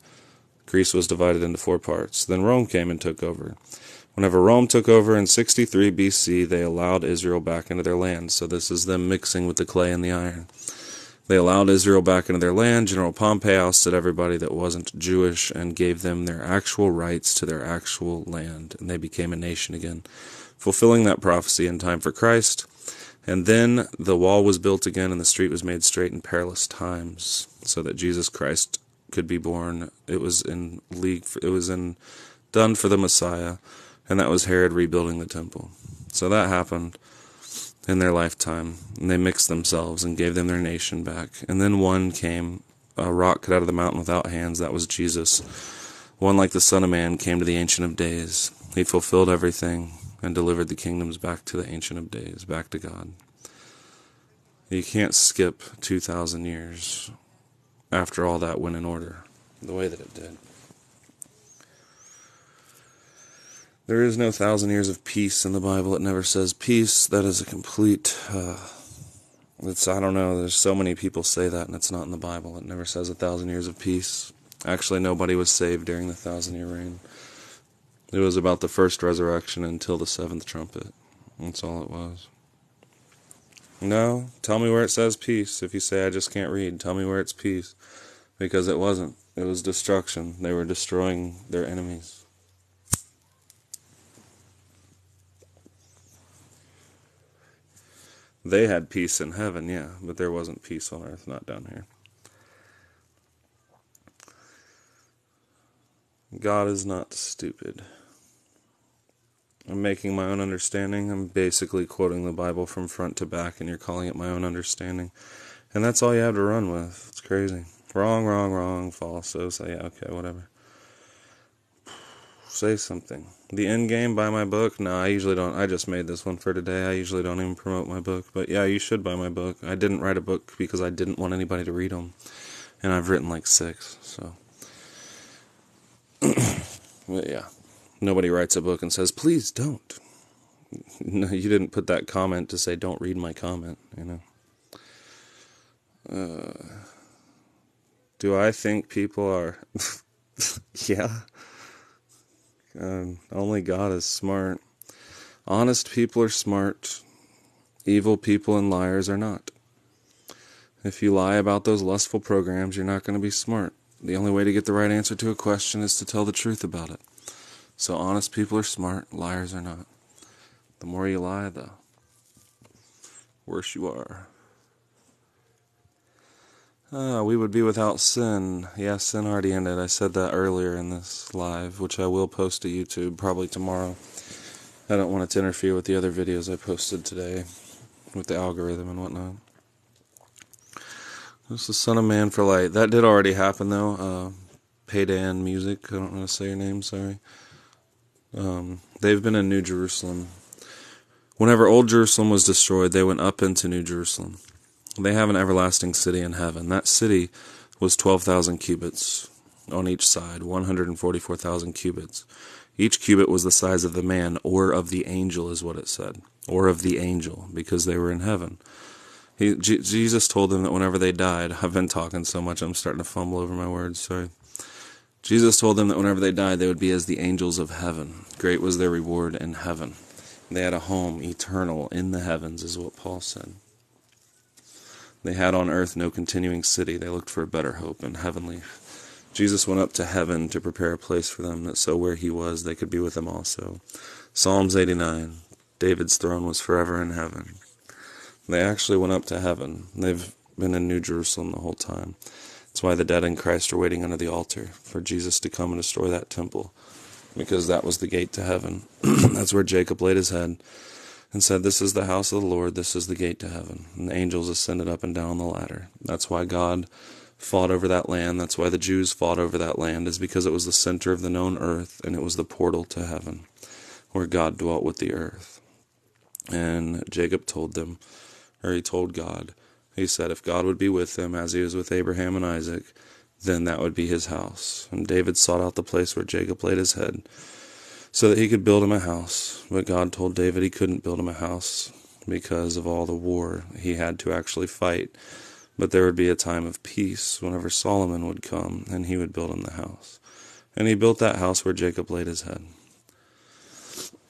Greece was divided into four parts. Then Rome came and took over. Whenever Rome took over in 63 BC, they allowed Israel back into their land. So this is them mixing with the clay and the iron. They allowed Israel back into their land. General Pompey ousted everybody that wasn't Jewish and gave them their actual rights to their actual land, and they became a nation again. Fulfilling that prophecy in time for Christ, And then the wall was built again, and the street was made straight in perilous times, so that Jesus Christ could be born. It was in league. It was in done for the Messiah, and that was Herod rebuilding the temple. So that happened in their lifetime, and they mixed themselves and gave them their nation back. And then one came, a rock cut out of the mountain without hands. That was Jesus. One like the Son of Man came to the Ancient of Days. He fulfilled everything and delivered the kingdoms back to the Ancient of Days, back to God. You can't skip 2,000 years after all that went in order the way that it did. There is no thousand years of peace in the Bible. It never says peace. That is a complete. Uh, it's I don't know. There's so many people say that, and it's not in the Bible. It never says a thousand years of peace. Actually, nobody was saved during the thousand year reign. It was about the first resurrection until the seventh trumpet. That's all it was. No, tell me where it says peace. If you say I just can't read, tell me where it's peace. Because it wasn't. It was destruction. They were destroying their enemies. They had peace in heaven, yeah, but there wasn't peace on earth, not down here. God is not stupid. I'm making my own understanding. I'm basically quoting the Bible from front to back, and you're calling it my own understanding. And that's all you have to run with. It's crazy. Wrong, wrong, wrong, false. So say, yeah, okay, whatever. Say something. The end game, buy my book. No, I usually don't. I just made this one for today. I usually don't even promote my book. But yeah, you should buy my book. I didn't write a book because I didn't want anybody to read them. And I've written like six, so. but yeah. Nobody writes a book and says, please don't. No, you didn't put that comment to say, don't read my comment, you know. Uh, do I think people are. yeah. Um, only God is smart. Honest people are smart. Evil people and liars are not. If you lie about those lustful programs, you're not going to be smart. The only way to get the right answer to a question is to tell the truth about it. So honest people are smart, liars are not. The more you lie, the worse you are. Ah, we would be without sin. Yes, yeah, sin already ended. I said that earlier in this live, which I will post to YouTube probably tomorrow. I don't want it to interfere with the other videos I posted today with the algorithm and whatnot. This is the Son of Man for Light. That did already happen though. Uh, Paydan Music. I don't know how to say your name. Sorry. Um, they've been in New Jerusalem. Whenever Old Jerusalem was destroyed, they went up into New Jerusalem. They have an everlasting city in heaven. That city was 12,000 cubits on each side, 144,000 cubits. Each cubit was the size of the man, or of the angel, is what it said, or of the angel, because they were in heaven. He, Jesus told them that whenever they died, I've been talking so much, I'm starting to fumble over my words, sorry. Jesus told them that whenever they died, they would be as the angels of heaven. Great was their reward in heaven. They had a home eternal in the heavens, is what Paul said. They had on earth no continuing city. They looked for a better hope in heavenly. Jesus went up to heaven to prepare a place for them, that so where he was, they could be with him also. Psalms 89 David's throne was forever in heaven. They actually went up to heaven. They've been in New Jerusalem the whole time. That's why the dead in Christ are waiting under the altar for Jesus to come and destroy that temple, because that was the gate to heaven. That's where Jacob laid his head and said, This is the house of the Lord, this is the gate to heaven. And the angels ascended up and down the ladder. That's why God fought over that land. That's why the Jews fought over that land, is because it was the center of the known earth and it was the portal to heaven, where God dwelt with the earth. And Jacob told them, or he told God, he said if God would be with them as he was with Abraham and Isaac, then that would be his house. And David sought out the place where Jacob laid his head so that he could build him a house. But God told David he couldn't build him a house because of all the war he had to actually fight. But there would be a time of peace whenever Solomon would come and he would build him the house. And he built that house where Jacob laid his head.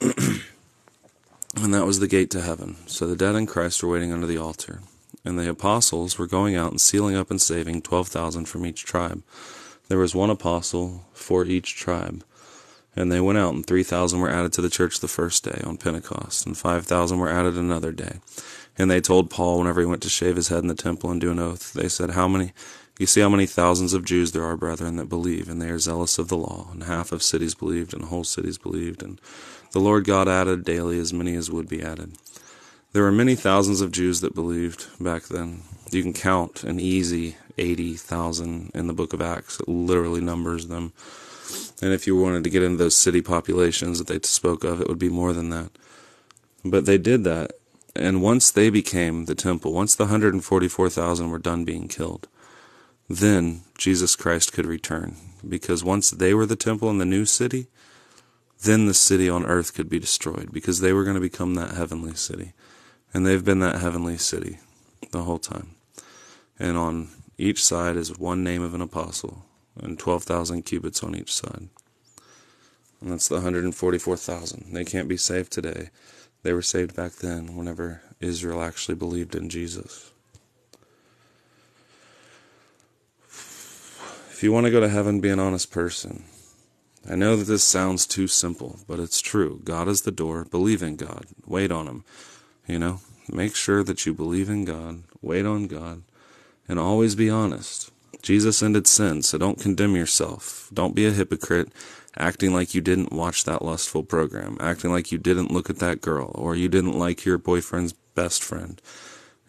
and that was the gate to heaven. So the dead in Christ were waiting under the altar and the apostles were going out and sealing up and saving 12,000 from each tribe. There was one apostle for each tribe. And they went out, and 3,000 were added to the church the first day on Pentecost, and 5,000 were added another day. And they told Paul whenever he went to shave his head in the temple and do an oath, they said, How many you see how many thousands of Jews there are, brethren, that believe, and they are zealous of the law, and half of cities believed, and whole cities believed, and the Lord God added daily as many as would be added. There were many thousands of Jews that believed back then. You can count an easy 80,000 in the book of Acts. It literally numbers them. And if you wanted to get into those city populations that they spoke of, it would be more than that. But they did that. And once they became the temple, once the 144,000 were done being killed, then Jesus Christ could return. Because once they were the temple in the new city, then the city on earth could be destroyed because they were going to become that heavenly city. And they've been that heavenly city the whole time. And on each side is one name of an apostle and 12,000 cubits on each side. And that's the 144,000. They can't be saved today. They were saved back then whenever Israel actually believed in Jesus. If you want to go to heaven, be an honest person. I know that this sounds too simple, but it's true. God is the door. Believe in God. Wait on Him. You know, make sure that you believe in God, wait on God, and always be honest. Jesus ended sin, so don't condemn yourself. Don't be a hypocrite, acting like you didn't watch that lustful program, acting like you didn't look at that girl, or you didn't like your boyfriend's best friend.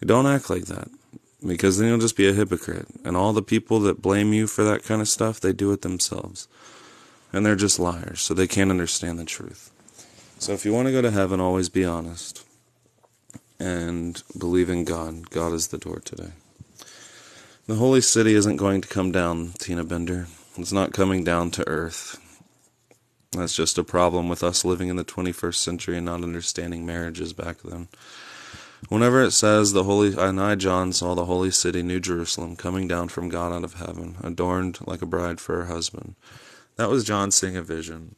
Don't act like that, because then you'll just be a hypocrite. And all the people that blame you for that kind of stuff, they do it themselves. And they're just liars, so they can't understand the truth. So if you want to go to heaven, always be honest and believe in God. God is the door today. The holy city isn't going to come down, Tina Bender. It's not coming down to earth. That's just a problem with us living in the 21st century and not understanding marriages back then. Whenever it says the holy, and I, John, saw the holy city, New Jerusalem, coming down from God out of heaven, adorned like a bride for her husband, that was John seeing a vision,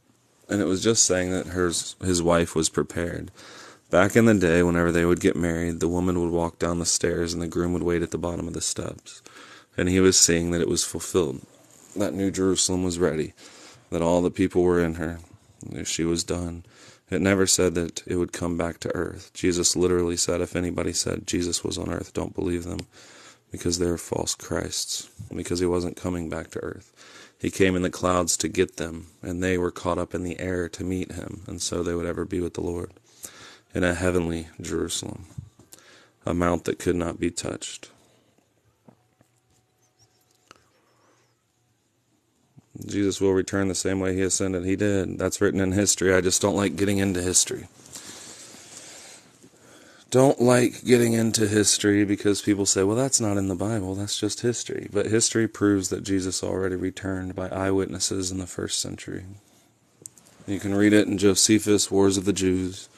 and it was just saying that his wife was prepared. Back in the day, whenever they would get married, the woman would walk down the stairs and the groom would wait at the bottom of the steps. And he was seeing that it was fulfilled, that New Jerusalem was ready, that all the people were in her, she was done. It never said that it would come back to earth. Jesus literally said, if anybody said Jesus was on earth, don't believe them, because they're false Christs, because he wasn't coming back to earth. He came in the clouds to get them, and they were caught up in the air to meet him, and so they would ever be with the Lord in a heavenly Jerusalem, a mount that could not be touched. Jesus will return the same way he ascended. He did. That's written in history. I just don't like getting into history. Don't like getting into history because people say, well, that's not in the Bible. That's just history. But history proves that Jesus already returned by eyewitnesses in the first century. You can read it in Josephus' Wars of the Jews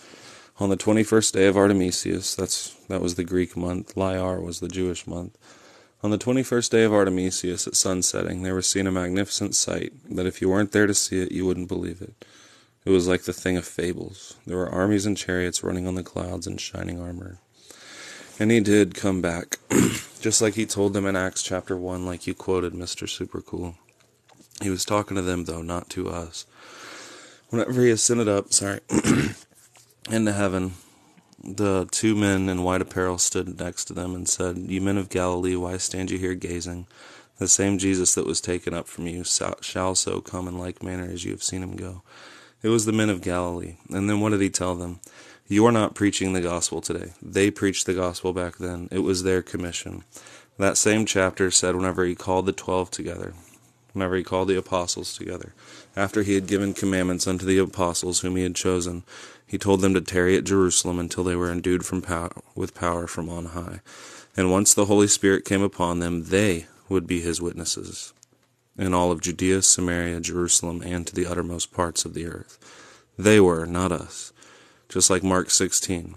on the 21st day of Artemisius, that's that was the Greek month, Lyar was the Jewish month. On the 21st day of Artemisius at sunsetting, they were seen a magnificent sight that if you weren't there to see it, you wouldn't believe it. It was like the thing of fables. There were armies and chariots running on the clouds in shining armor. And he did come back, just like he told them in Acts chapter 1, like you quoted, Mr. Super Cool. He was talking to them, though, not to us. Whenever he ascended up, sorry, into heaven, the two men in white apparel stood next to them and said, You men of Galilee, why stand you here gazing? The same Jesus that was taken up from you shall so come in like manner as you have seen him go. It was the men of Galilee. And then what did he tell them? You are not preaching the gospel today. They preached the gospel back then. It was their commission. That same chapter said, whenever he called the twelve together, whenever he called the apostles together, after he had given commandments unto the apostles whom he had chosen, he told them to tarry at Jerusalem until they were endued from with power from on high. And once the Holy Spirit came upon them, they would be his witnesses in all of Judea, Samaria, Jerusalem, and to the uttermost parts of the earth. They were, not us. Just like Mark 16,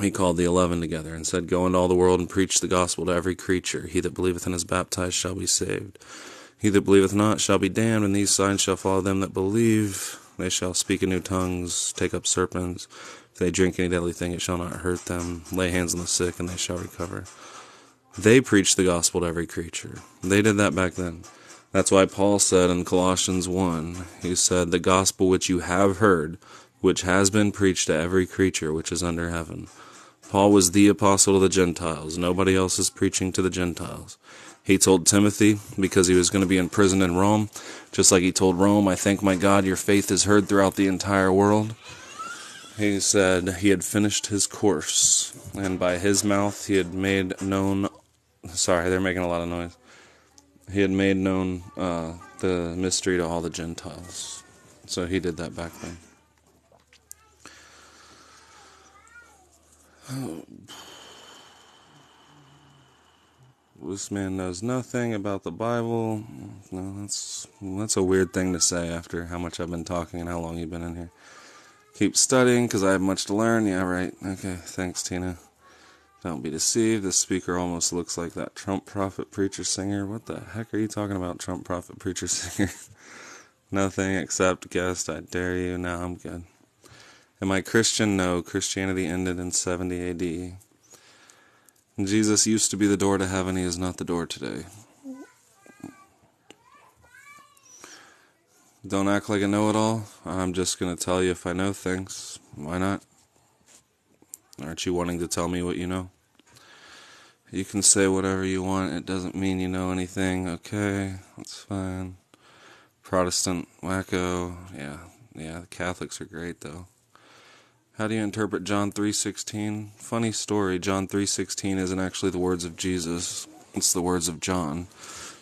he called the eleven together and said, Go into all the world and preach the gospel to every creature. He that believeth and is baptized shall be saved. He that believeth not shall be damned, and these signs shall follow them that believe. They shall speak in new tongues, take up serpents. If they drink any deadly thing, it shall not hurt them. Lay hands on the sick, and they shall recover. They preach the gospel to every creature. They did that back then. That's why Paul said in Colossians 1, he said, The gospel which you have heard, which has been preached to every creature which is under heaven. Paul was the apostle to the Gentiles. Nobody else is preaching to the Gentiles. He told Timothy, because he was going to be in prison in Rome, just like he told Rome, I thank my God your faith is heard throughout the entire world. He said he had finished his course, and by his mouth he had made known. Sorry, they're making a lot of noise. He had made known uh, the mystery to all the Gentiles. So he did that back then. This man knows nothing about the Bible. No, that's that's a weird thing to say after how much I've been talking and how long you've been in here. Keep studying because I have much to learn. Yeah, right. Okay, thanks, Tina. Don't be deceived. This speaker almost looks like that Trump prophet preacher singer. What the heck are you talking about, Trump prophet preacher singer? Nothing except guest. I dare you. Now I'm good. Am I Christian? No. Christianity ended in 70 AD. Jesus used to be the door to heaven, he is not the door today. Don't act like a know it all. I'm just going to tell you if I know things. Why not? Aren't you wanting to tell me what you know? You can say whatever you want, it doesn't mean you know anything. Okay, that's fine. Protestant wacko. Yeah, yeah, the Catholics are great though. How do you interpret John 3:16? Funny story, John 3:16 isn't actually the words of Jesus. It's the words of John.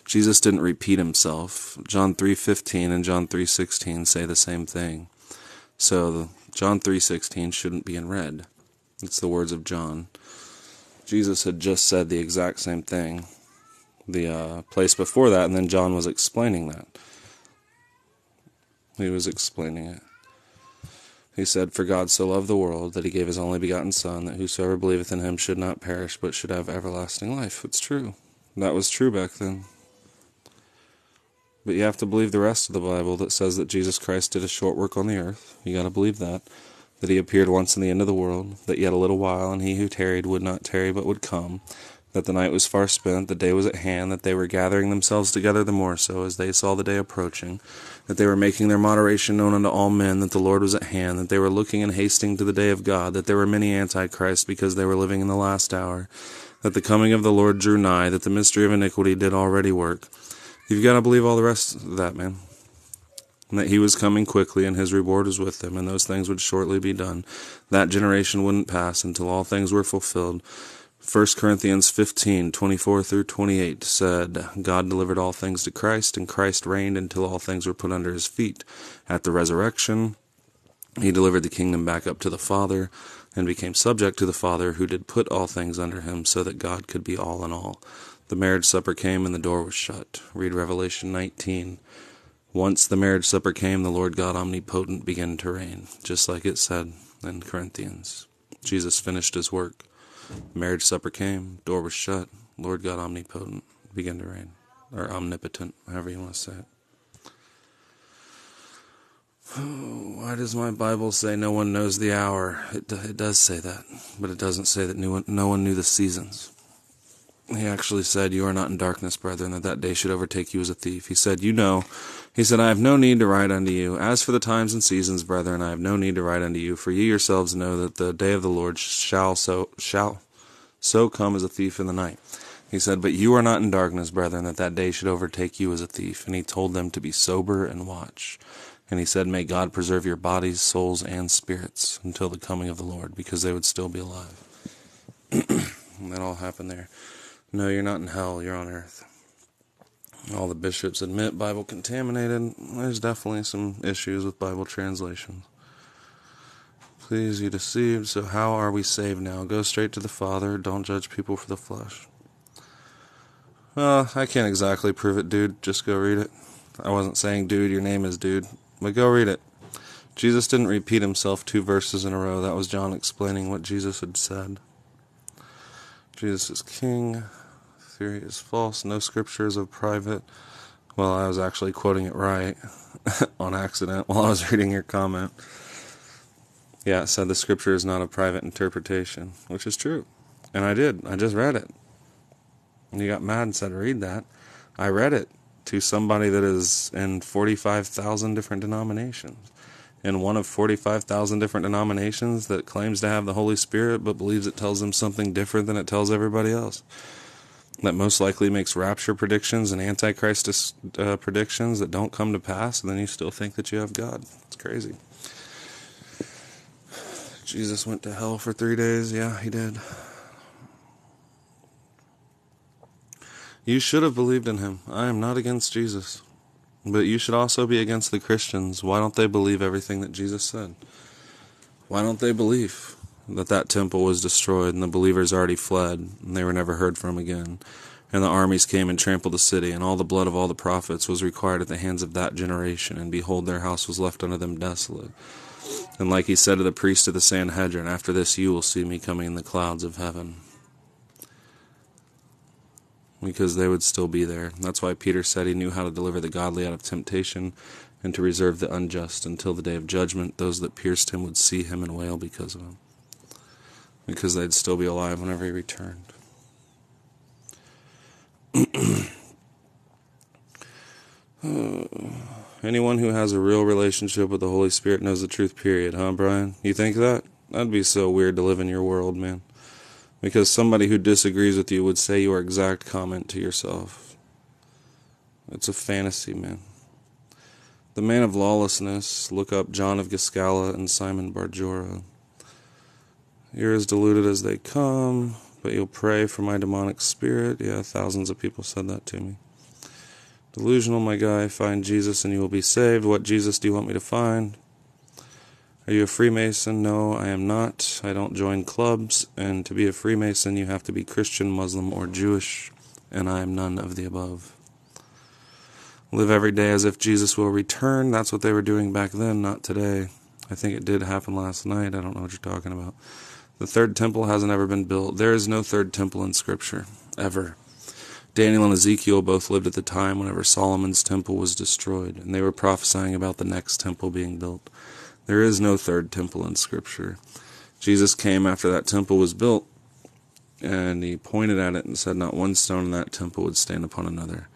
Jesus didn't repeat himself. John 3:15 and John 3:16 say the same thing. So John 3:16 shouldn't be in red. It's the words of John. Jesus had just said the exact same thing the uh, place before that, and then John was explaining that. He was explaining it. He said, For God so loved the world that he gave his only begotten Son, that whosoever believeth in him should not perish, but should have everlasting life. It's true. That was true back then. But you have to believe the rest of the Bible that says that Jesus Christ did a short work on the earth. You got to believe that. That he appeared once in the end of the world, that yet a little while, and he who tarried would not tarry but would come, that the night was far spent, the day was at hand, that they were gathering themselves together the more so as they saw the day approaching, that they were making their moderation known unto all men, that the Lord was at hand, that they were looking and hasting to the day of God, that there were many antichrists because they were living in the last hour, that the coming of the Lord drew nigh, that the mystery of iniquity did already work. You've got to believe all the rest of that, man. And that he was coming quickly and his reward was with him, and those things would shortly be done. That generation wouldn't pass until all things were fulfilled. 1 Corinthians 15, 24 through 28 said, God delivered all things to Christ, and Christ reigned until all things were put under his feet. At the resurrection, he delivered the kingdom back up to the Father, and became subject to the Father, who did put all things under him, so that God could be all in all. The marriage supper came, and the door was shut. Read Revelation 19. Once the marriage supper came, the Lord God omnipotent began to reign, just like it said in Corinthians. Jesus finished his work. Marriage supper came, door was shut, Lord God omnipotent began to reign, or omnipotent, however you want to say it. Why does my Bible say no one knows the hour? It, it does say that, but it doesn't say that no one, no one knew the seasons. He actually said, You are not in darkness, brethren, that that day should overtake you as a thief. He said, You know. He said, I have no need to write unto you. As for the times and seasons, brethren, I have no need to write unto you, for ye yourselves know that the day of the Lord shall so shall so come as a thief in the night. He said, But you are not in darkness, brethren, that that day should overtake you as a thief. And he told them to be sober and watch. And he said, May God preserve your bodies, souls, and spirits until the coming of the Lord, because they would still be alive. that all happened there. No, you're not in hell, you're on earth. All the bishops admit Bible contaminated. There's definitely some issues with Bible translations. Please, you deceived. So, how are we saved now? Go straight to the Father. Don't judge people for the flesh. Well, I can't exactly prove it, dude. Just go read it. I wasn't saying, dude, your name is dude. But go read it. Jesus didn't repeat himself two verses in a row. That was John explaining what Jesus had said. Jesus is king theory is false. No scripture is of private. Well, I was actually quoting it right on accident while I was reading your comment. Yeah, it said the scripture is not a private interpretation, which is true. And I did. I just read it. And you got mad and said, read that. I read it to somebody that is in 45,000 different denominations. in one of 45,000 different denominations that claims to have the Holy Spirit but believes it tells them something different than it tells everybody else. That most likely makes rapture predictions and antichrist uh, predictions that don't come to pass, and then you still think that you have God. It's crazy. Jesus went to hell for three days. Yeah, he did. You should have believed in him. I am not against Jesus. But you should also be against the Christians. Why don't they believe everything that Jesus said? Why don't they believe that that temple was destroyed and the believers already fled and they were never heard from again? And the armies came and trampled the city, and all the blood of all the prophets was required at the hands of that generation, and behold, their house was left unto them desolate. And like he said to the priest of the Sanhedrin, After this you will see me coming in the clouds of heaven because they would still be there. That's why Peter said he knew how to deliver the godly out of temptation and to reserve the unjust until the day of judgment. Those that pierced him would see him and wail because of him, because they'd still be alive whenever he returned. Anyone who has a real relationship with the Holy Spirit knows the truth, period, huh, Brian? You think that? That'd be so weird to live in your world, man because somebody who disagrees with you would say your exact comment to yourself. It's a fantasy, man. The man of lawlessness, look up John of Gischala and Simon Bar Giora. You're as deluded as they come, but you'll pray for my demonic spirit. Yeah, thousands of people said that to me. Delusional, my guy. Find Jesus and you will be saved. What Jesus do you want me to find? Are you a Freemason? No, I am not. I don't join clubs, and to be a Freemason, you have to be Christian, Muslim, or Jewish, and I am none of the above. Live every day as if Jesus will return. That's what they were doing back then, not today. I think it did happen last night. I don't know what you're talking about. The third temple hasn't ever been built. There is no third temple in Scripture, ever. Daniel and Ezekiel both lived at the time whenever Solomon's temple was destroyed, and they were prophesying about the next temple being built. There is no third temple in Scripture. Jesus came after that temple was built, and he pointed at it and said, Not one stone in that temple would stand upon another.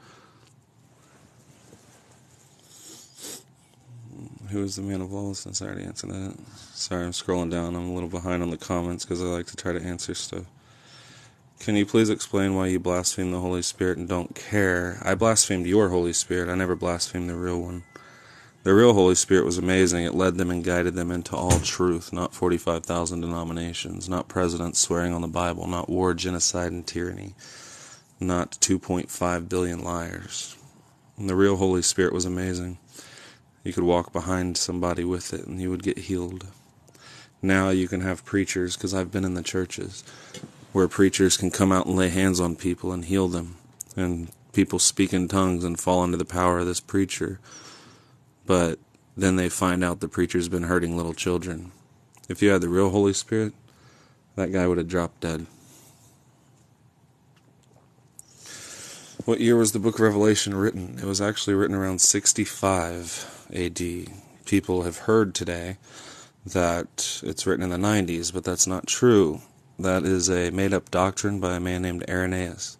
Who is the man of lawlessness? I already answered that. Sorry, I'm scrolling down. I'm a little behind on the comments because I like to try to answer stuff. Can you please explain why you blaspheme the Holy Spirit and don't care? I blasphemed your Holy Spirit. I never blasphemed the real one. The real Holy Spirit was amazing. It led them and guided them into all truth, not 45,000 denominations, not presidents swearing on the Bible, not war, genocide, and tyranny, not 2.5 billion liars. And the real Holy Spirit was amazing. You could walk behind somebody with it and you would get healed. Now you can have preachers, because I've been in the churches, where preachers can come out and lay hands on people and heal them. And people speak in tongues and fall under the power of this preacher but then they find out the preacher's been hurting little children. If you had the real Holy Spirit, that guy would have dropped dead. What year was the book of Revelation written? It was actually written around 65 AD. People have heard today that it's written in the 90s, but that's not true. That is a made up doctrine by a man named Irenaeus.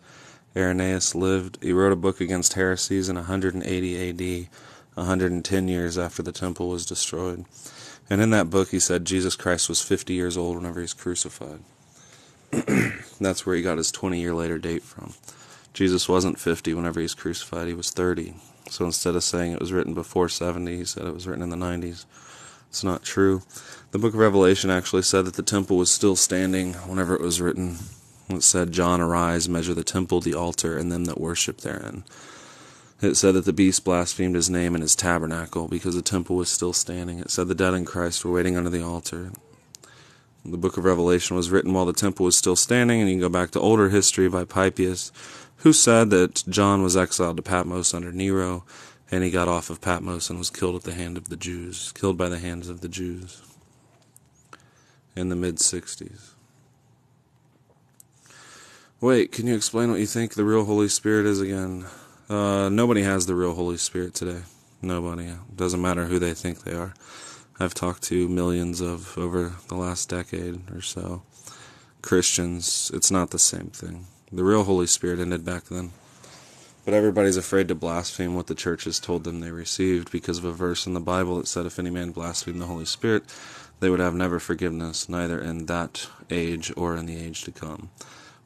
Irenaeus lived, he wrote a book against heresies in 180 AD 110 years after the temple was destroyed. And in that book, he said Jesus Christ was 50 years old whenever he's crucified. That's where he got his 20 year later date from. Jesus wasn't 50 whenever he's crucified, he was 30. So instead of saying it was written before 70, he said it was written in the 90s. It's not true. The book of Revelation actually said that the temple was still standing whenever it was written. It said, John, arise, measure the temple, the altar, and them that worship therein. It said that the beast blasphemed his name and his tabernacle because the temple was still standing. It said the dead in Christ were waiting under the altar. The book of Revelation was written while the temple was still standing, and you can go back to older history by Papias, who said that John was exiled to Patmos under Nero, and he got off of Patmos and was killed at the hand of the Jews, killed by the hands of the Jews in the mid 60s. Wait, can you explain what you think the real Holy Spirit is again? Uh, nobody has the real Holy Spirit today. Nobody. Doesn't matter who they think they are. I've talked to millions of over the last decade or so. Christians, it's not the same thing. The real Holy Spirit ended back then. But everybody's afraid to blaspheme what the church has told them they received because of a verse in the Bible that said if any man blaspheme the Holy Spirit, they would have never forgiveness, neither in that age or in the age to come.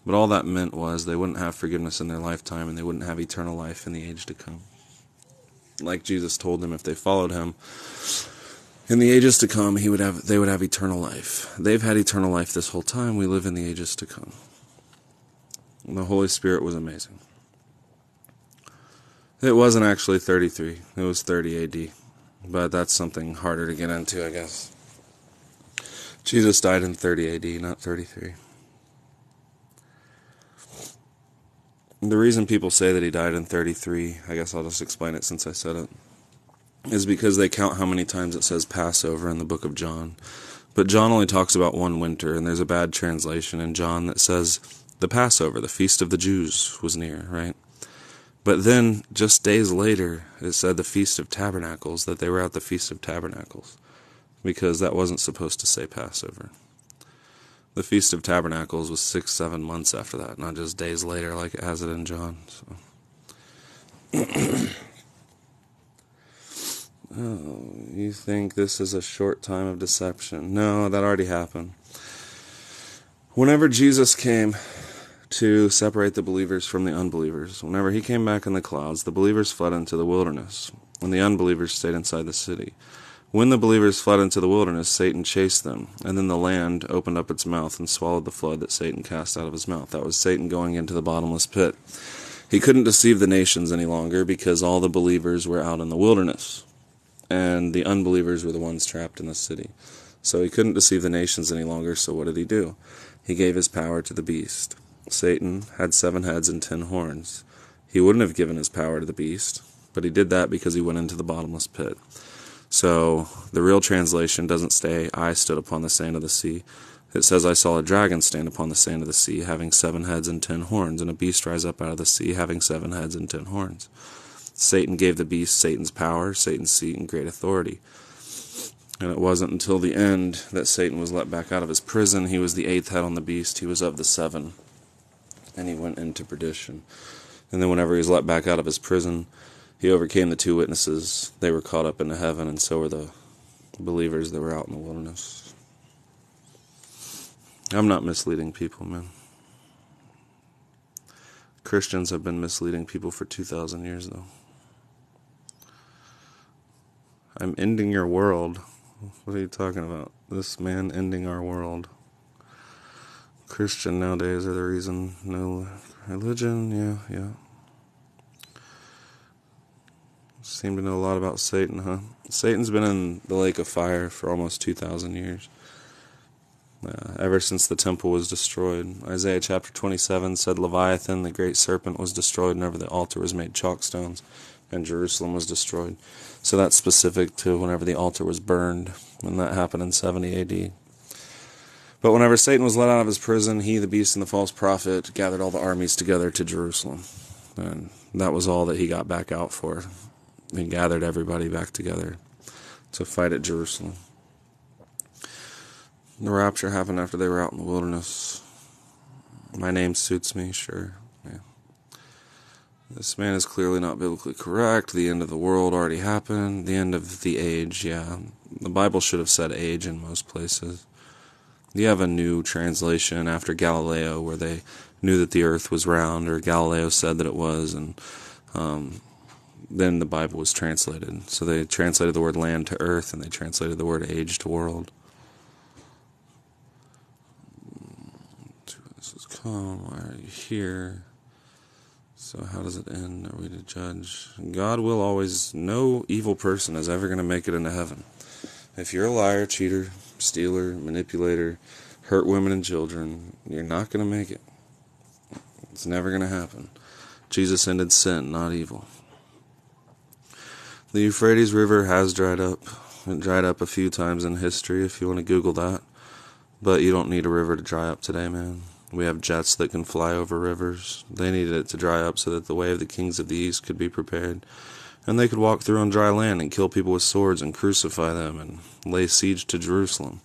But all that meant was they wouldn't have forgiveness in their lifetime and they wouldn't have eternal life in the age to come. Like Jesus told them if they followed him, in the ages to come he would have they would have eternal life. They've had eternal life this whole time. We live in the ages to come. The Holy Spirit was amazing. It wasn't actually 33. It was 30 AD. But that's something harder to get into, I guess. Jesus died in 30 AD, not 33. The reason people say that he died in 33, I guess I'll just explain it since I said it, is because they count how many times it says Passover in the book of John. But John only talks about one winter, and there's a bad translation in John that says the Passover, the feast of the Jews, was near, right? But then, just days later, it said the Feast of Tabernacles, that they were at the Feast of Tabernacles, because that wasn't supposed to say Passover. The Feast of Tabernacles was six, seven months after that, not just days later like it has it in John. So. oh, you think this is a short time of deception? No, that already happened. Whenever Jesus came, to separate the believers from the unbelievers. Whenever he came back in the clouds, the believers fled into the wilderness, and the unbelievers stayed inside the city. When the believers fled into the wilderness, Satan chased them, and then the land opened up its mouth and swallowed the flood that Satan cast out of his mouth. That was Satan going into the bottomless pit. He couldn't deceive the nations any longer because all the believers were out in the wilderness, and the unbelievers were the ones trapped in the city. So he couldn't deceive the nations any longer, so what did he do? He gave his power to the beast. Satan had seven heads and ten horns. He wouldn't have given his power to the beast, but he did that because he went into the bottomless pit. So the real translation doesn't say, I stood upon the sand of the sea. It says, I saw a dragon stand upon the sand of the sea, having seven heads and ten horns, and a beast rise up out of the sea, having seven heads and ten horns. Satan gave the beast Satan's power, Satan's seat, and great authority. And it wasn't until the end that Satan was let back out of his prison. He was the eighth head on the beast. He was of the seven and he went into perdition. And then, whenever he was let back out of his prison, he overcame the two witnesses. They were caught up into heaven, and so were the believers that were out in the wilderness. I'm not misleading people, man. Christians have been misleading people for 2,000 years, though. I'm ending your world. What are you talking about? This man ending our world. Christian nowadays are the reason. No religion, yeah, yeah. Seem to know a lot about Satan, huh? Satan's been in the lake of fire for almost 2,000 years. Uh, ever since the temple was destroyed. Isaiah chapter 27 said Leviathan, the great serpent, was destroyed and whenever the altar was made chalk stones and Jerusalem was destroyed. So that's specific to whenever the altar was burned, and that happened in 70 AD. But whenever Satan was let out of his prison, he, the beast, and the false prophet gathered all the armies together to Jerusalem. And that was all that he got back out for. He gathered everybody back together to fight at Jerusalem. The rapture happened after they were out in the wilderness. My name suits me, sure. Yeah. This man is clearly not biblically correct. The end of the world already happened. The end of the age, yeah. The Bible should have said age in most places. You have a new translation after Galileo where they knew that the earth was round, or Galileo said that it was, and um, then the Bible was translated. So they translated the word land to earth, and they translated the word age to world. This is come. Why are you here? So how does it end? Are we to judge? God will always. No evil person is ever going to make it into heaven. If you're a liar, cheater, stealer, manipulator, hurt women and children, you're not going to make it. It's never going to happen. Jesus ended sin, not evil. The Euphrates River has dried up. It dried up a few times in history if you want to Google that. But you don't need a river to dry up today, man. We have jets that can fly over rivers. They needed it to dry up so that the way of the kings of the east could be prepared. And they could walk through on dry land and kill people with swords and crucify them and lay siege to Jerusalem.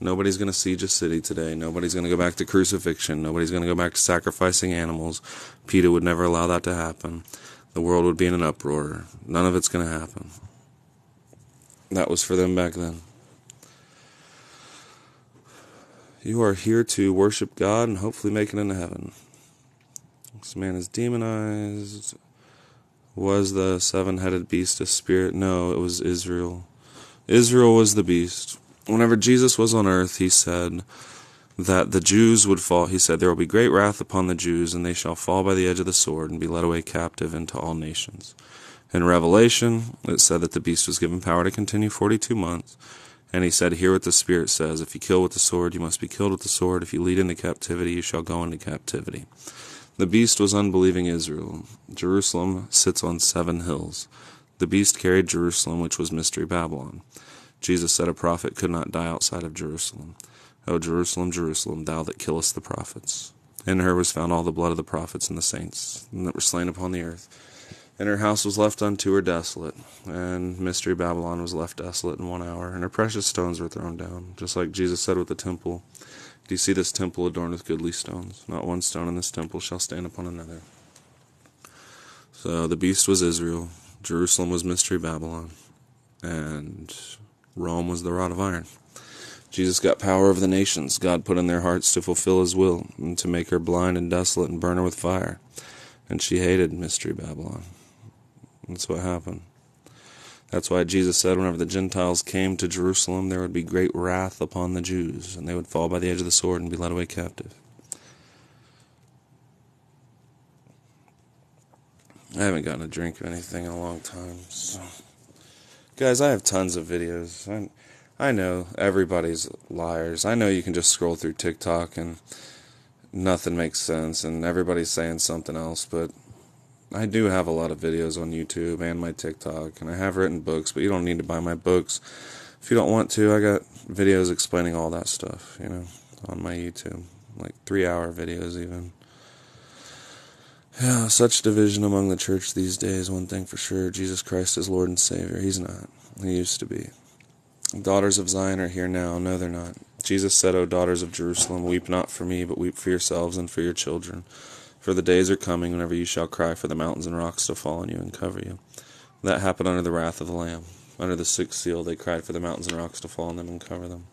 Nobody's going to siege a city today. Nobody's going to go back to crucifixion. Nobody's going to go back to sacrificing animals. Peter would never allow that to happen. The world would be in an uproar. None of it's going to happen. That was for them back then. You are here to worship God and hopefully make it into heaven. This man is demonized. Was the seven headed beast a spirit? No, it was Israel. Israel was the beast. Whenever Jesus was on earth, he said that the Jews would fall. He said, There will be great wrath upon the Jews, and they shall fall by the edge of the sword and be led away captive into all nations. In Revelation, it said that the beast was given power to continue 42 months. And he said, Hear what the Spirit says. If you kill with the sword, you must be killed with the sword. If you lead into captivity, you shall go into captivity. The beast was unbelieving Israel. Jerusalem sits on seven hills. The beast carried Jerusalem, which was Mystery Babylon. Jesus said a prophet could not die outside of Jerusalem. O Jerusalem, Jerusalem, thou that killest the prophets. In her was found all the blood of the prophets and the saints that were slain upon the earth. And her house was left unto her desolate, and Mystery Babylon was left desolate in one hour, and her precious stones were thrown down, just like Jesus said with the temple. Do you see this temple adorned with goodly stones? Not one stone in this temple shall stand upon another. So the beast was Israel, Jerusalem was Mystery Babylon, and Rome was the rod of iron. Jesus got power over the nations. God put in their hearts to fulfill his will and to make her blind and desolate and burn her with fire. And she hated Mystery Babylon. That's what happened. That's why Jesus said, whenever the Gentiles came to Jerusalem, there would be great wrath upon the Jews, and they would fall by the edge of the sword and be led away captive. I haven't gotten a drink of anything in a long time, so. Guys, I have tons of videos. I, I know everybody's liars. I know you can just scroll through TikTok and nothing makes sense, and everybody's saying something else, but I do have a lot of videos on YouTube and my TikTok, and I have written books, but you don't need to buy my books. If you don't want to, I got videos explaining all that stuff, you know, on my YouTube. Like three hour videos, even. Yeah, such division among the church these days, one thing for sure Jesus Christ is Lord and Savior. He's not. He used to be. Daughters of Zion are here now. No, they're not. Jesus said, O daughters of Jerusalem, weep not for me, but weep for yourselves and for your children. For the days are coming whenever you shall cry for the mountains and rocks to fall on you and cover you. That happened under the wrath of the Lamb. Under the sixth seal, they cried for the mountains and rocks to fall on them and cover them.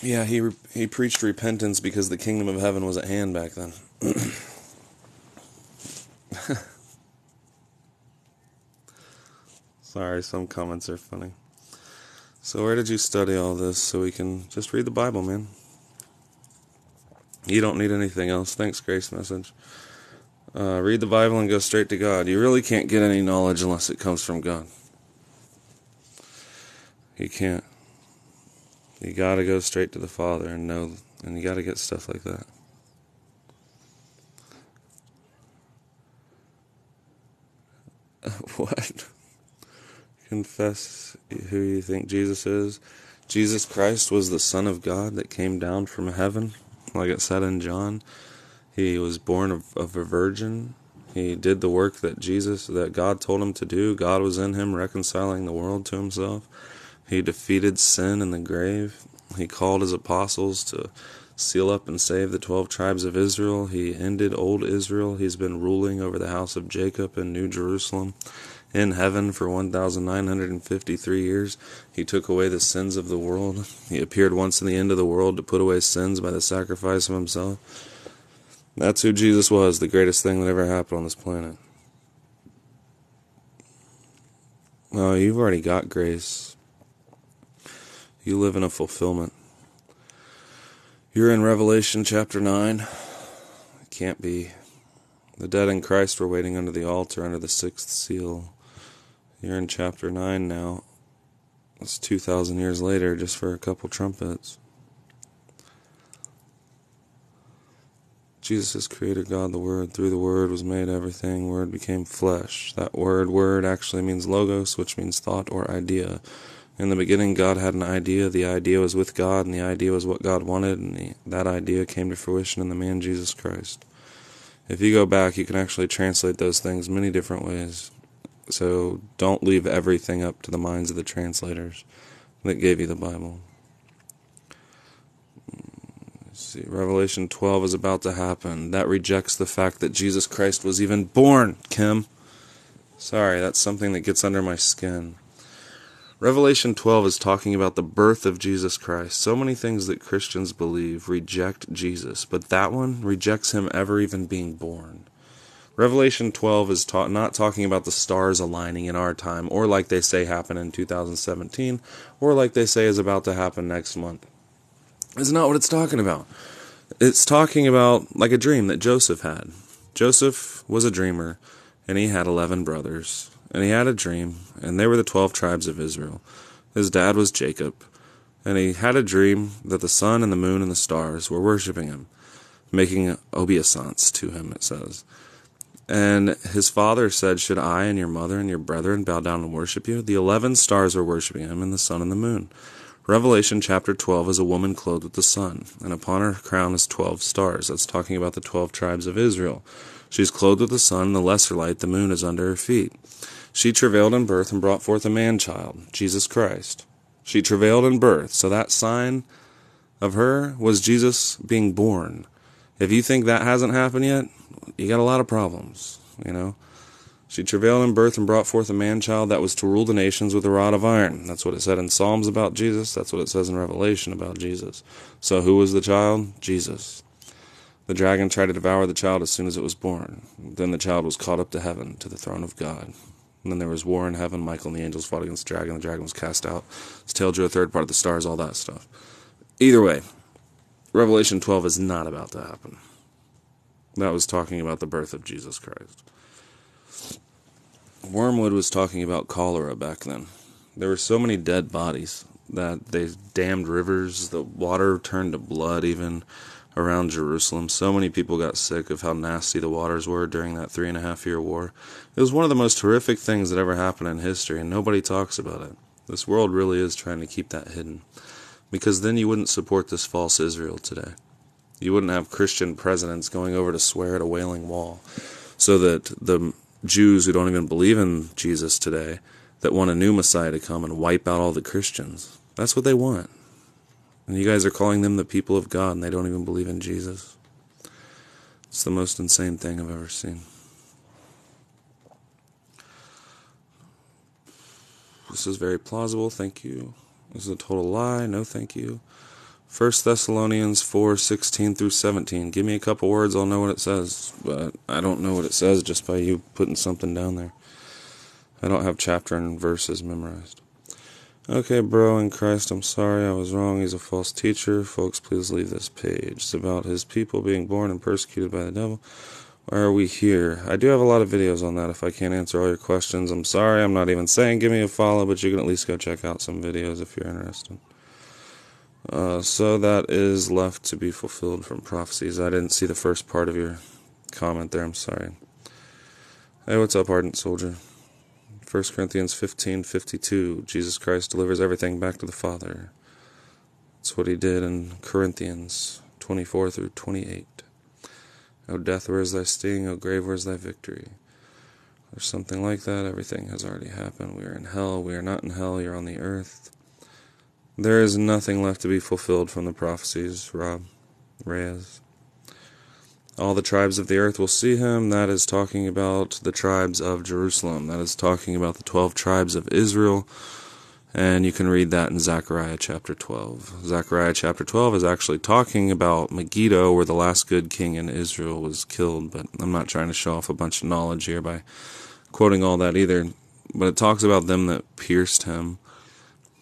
Yeah, he re- he preached repentance because the kingdom of heaven was at hand back then. Sorry, some comments are funny. So where did you study all this so we can just read the Bible, man? You don't need anything else. Thanks, Grace Message. Uh, read the Bible and go straight to God. You really can't get any knowledge unless it comes from God. You can't. You got to go straight to the Father and know, and you got to get stuff like that. what? Confess who you think Jesus is. Jesus Christ was the Son of God that came down from heaven, like it said in John. He was born of, of a virgin. He did the work that Jesus, that God told him to do. God was in him, reconciling the world to himself. He defeated sin in the grave. He called his apostles to seal up and save the 12 tribes of Israel. He ended old Israel. He's been ruling over the house of Jacob in New Jerusalem in heaven for 1,953 years. He took away the sins of the world. He appeared once in the end of the world to put away sins by the sacrifice of himself. That's who Jesus was, the greatest thing that ever happened on this planet. Oh, you've already got grace. You live in a fulfillment. You're in Revelation chapter 9. It can't be. The dead in Christ were waiting under the altar under the sixth seal. You're in chapter 9 now. It's 2,000 years later just for a couple trumpets. Jesus is Creator God, the Word. Through the Word was made everything. Word became flesh. That word, word, actually means logos, which means thought or idea. In the beginning, God had an idea. The idea was with God, and the idea was what God wanted, and the, that idea came to fruition in the man Jesus Christ. If you go back, you can actually translate those things many different ways. So don't leave everything up to the minds of the translators that gave you the Bible. See, Revelation 12 is about to happen. That rejects the fact that Jesus Christ was even born, Kim. Sorry, that's something that gets under my skin. Revelation 12 is talking about the birth of Jesus Christ. So many things that Christians believe reject Jesus, but that one rejects him ever even being born. Revelation 12 is ta- not talking about the stars aligning in our time, or like they say happened in 2017, or like they say is about to happen next month. It's not what it's talking about. It's talking about like a dream that Joseph had. Joseph was a dreamer, and he had 11 brothers and he had a dream, and they were the twelve tribes of Israel. His dad was Jacob, and he had a dream that the sun and the moon and the stars were worshiping him, making obeisance to him, it says. And his father said, Should I and your mother and your brethren bow down and worship you? The eleven stars are worshiping him, and the sun and the moon. Revelation chapter 12 is a woman clothed with the sun, and upon her crown is 12 stars. That's talking about the 12 tribes of Israel. She's clothed with the sun, and the lesser light, the moon, is under her feet. She travailed in birth and brought forth a man child, Jesus Christ. She travailed in birth, so that sign of her was Jesus being born. If you think that hasn't happened yet, you got a lot of problems, you know. She travailed in birth and brought forth a man child that was to rule the nations with a rod of iron. That's what it said in Psalms about Jesus. That's what it says in Revelation about Jesus. So who was the child? Jesus. The dragon tried to devour the child as soon as it was born. Then the child was caught up to heaven, to the throne of God. And then there was war in heaven. Michael and the angels fought against the dragon. The dragon was cast out. His tail drew a third part of the stars, all that stuff. Either way, Revelation 12 is not about to happen. That was talking about the birth of Jesus Christ. Wormwood was talking about cholera back then. There were so many dead bodies that they dammed rivers, the water turned to blood even around Jerusalem. So many people got sick of how nasty the waters were during that three and a half year war. It was one of the most horrific things that ever happened in history, and nobody talks about it. This world really is trying to keep that hidden. Because then you wouldn't support this false Israel today. You wouldn't have Christian presidents going over to swear at a wailing wall. So that the Jews who don't even believe in Jesus today, that want a new Messiah to come and wipe out all the Christians, that's what they want. And you guys are calling them the people of God, and they don't even believe in Jesus. It's the most insane thing I've ever seen. This is very plausible, thank you. This is a total lie, no thank you. 1 Thessalonians 4 16 through 17. Give me a couple words, I'll know what it says. But I don't know what it says just by you putting something down there. I don't have chapter and verses memorized. Okay, bro, in Christ, I'm sorry, I was wrong. He's a false teacher. Folks, please leave this page. It's about his people being born and persecuted by the devil. Why are we here? I do have a lot of videos on that. If I can't answer all your questions, I'm sorry. I'm not even saying give me a follow, but you can at least go check out some videos if you're interested. Uh, so that is left to be fulfilled from prophecies. I didn't see the first part of your comment there. I'm sorry. Hey, what's up, Ardent Soldier? 1 Corinthians 15:52 Jesus Christ delivers everything back to the Father. That's what he did in Corinthians 24 through 28. O death, where is thy sting? O grave, where is thy victory? Or something like that. Everything has already happened. We are in hell. We are not in hell. You're on the earth. There is nothing left to be fulfilled from the prophecies, Rob Reyes. All the tribes of the earth will see him. That is talking about the tribes of Jerusalem. That is talking about the 12 tribes of Israel. And you can read that in Zechariah chapter 12. Zechariah chapter 12 is actually talking about Megiddo, where the last good king in Israel was killed. But I'm not trying to show off a bunch of knowledge here by quoting all that either. But it talks about them that pierced him.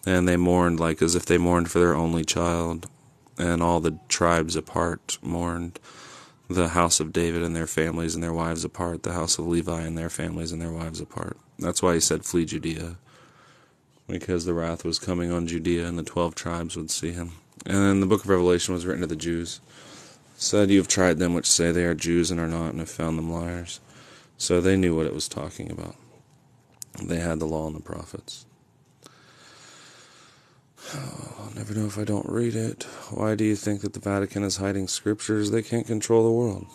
And they mourned like as if they mourned for their only child. And all the tribes apart mourned the house of David and their families and their wives apart, the house of Levi and their families and their wives apart. That's why he said, Flee Judea, because the wrath was coming on Judea and the twelve tribes would see him. And then the book of Revelation was written to the Jews. Said, You have tried them which say they are Jews and are not, and have found them liars. So they knew what it was talking about. They had the law and the prophets. Oh, I'll never know if I don't read it. Why do you think that the Vatican is hiding scriptures? They can't control the world.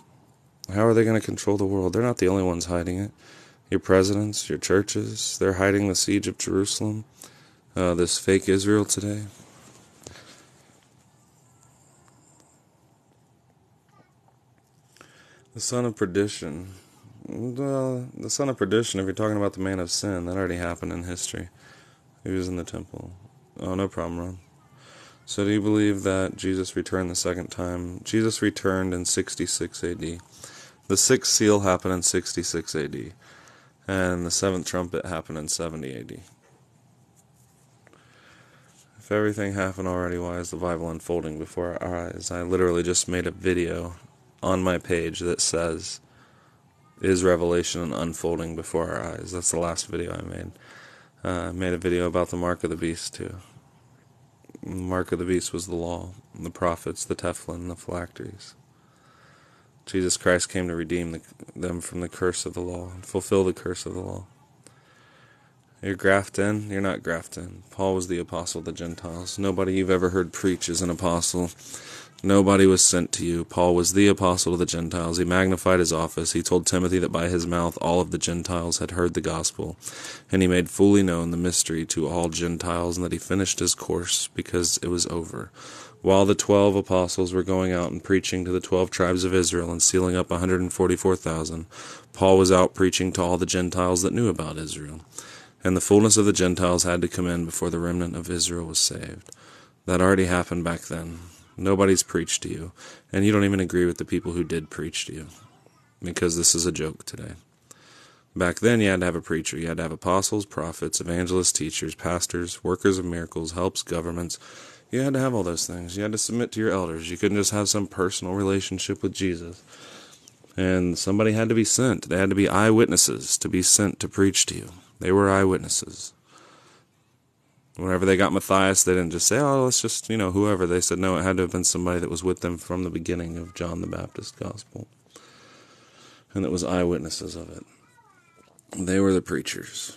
How are they going to control the world? They're not the only ones hiding it. Your presidents, your churches, they're hiding the siege of Jerusalem, uh, this fake Israel today. The son of perdition. Well, the son of perdition, if you're talking about the man of sin, that already happened in history. He was in the temple. Oh, no problem, Ron. So, do you believe that Jesus returned the second time? Jesus returned in 66 AD. The sixth seal happened in 66 AD, and the seventh trumpet happened in 70 AD. If everything happened already, why is the Bible unfolding before our eyes? I literally just made a video on my page that says, Is Revelation unfolding before our eyes? That's the last video I made. Uh, I made a video about the mark of the beast, too. The mark of the beast was the law, the prophets, the Tefillin, the phylacteries. Jesus Christ came to redeem the, them from the curse of the law and fulfill the curse of the law. You're grafted in, you're not grafted in. Paul was the apostle of the Gentiles. Nobody you've ever heard preach is an apostle. Nobody was sent to you. Paul was the apostle of the Gentiles. He magnified his office. He told Timothy that by his mouth all of the Gentiles had heard the gospel. And he made fully known the mystery to all Gentiles, and that he finished his course because it was over. While the twelve apostles were going out and preaching to the twelve tribes of Israel and sealing up 144,000, Paul was out preaching to all the Gentiles that knew about Israel. And the fullness of the Gentiles had to come in before the remnant of Israel was saved. That already happened back then. Nobody's preached to you. And you don't even agree with the people who did preach to you. Because this is a joke today. Back then, you had to have a preacher. You had to have apostles, prophets, evangelists, teachers, pastors, workers of miracles, helps, governments, you had to have all those things. You had to submit to your elders. You couldn't just have some personal relationship with Jesus. And somebody had to be sent. They had to be eyewitnesses to be sent to preach to you. They were eyewitnesses. Whenever they got Matthias, they didn't just say, oh, let's just, you know, whoever. They said, no, it had to have been somebody that was with them from the beginning of John the Baptist Gospel. And that was eyewitnesses of it. They were the preachers.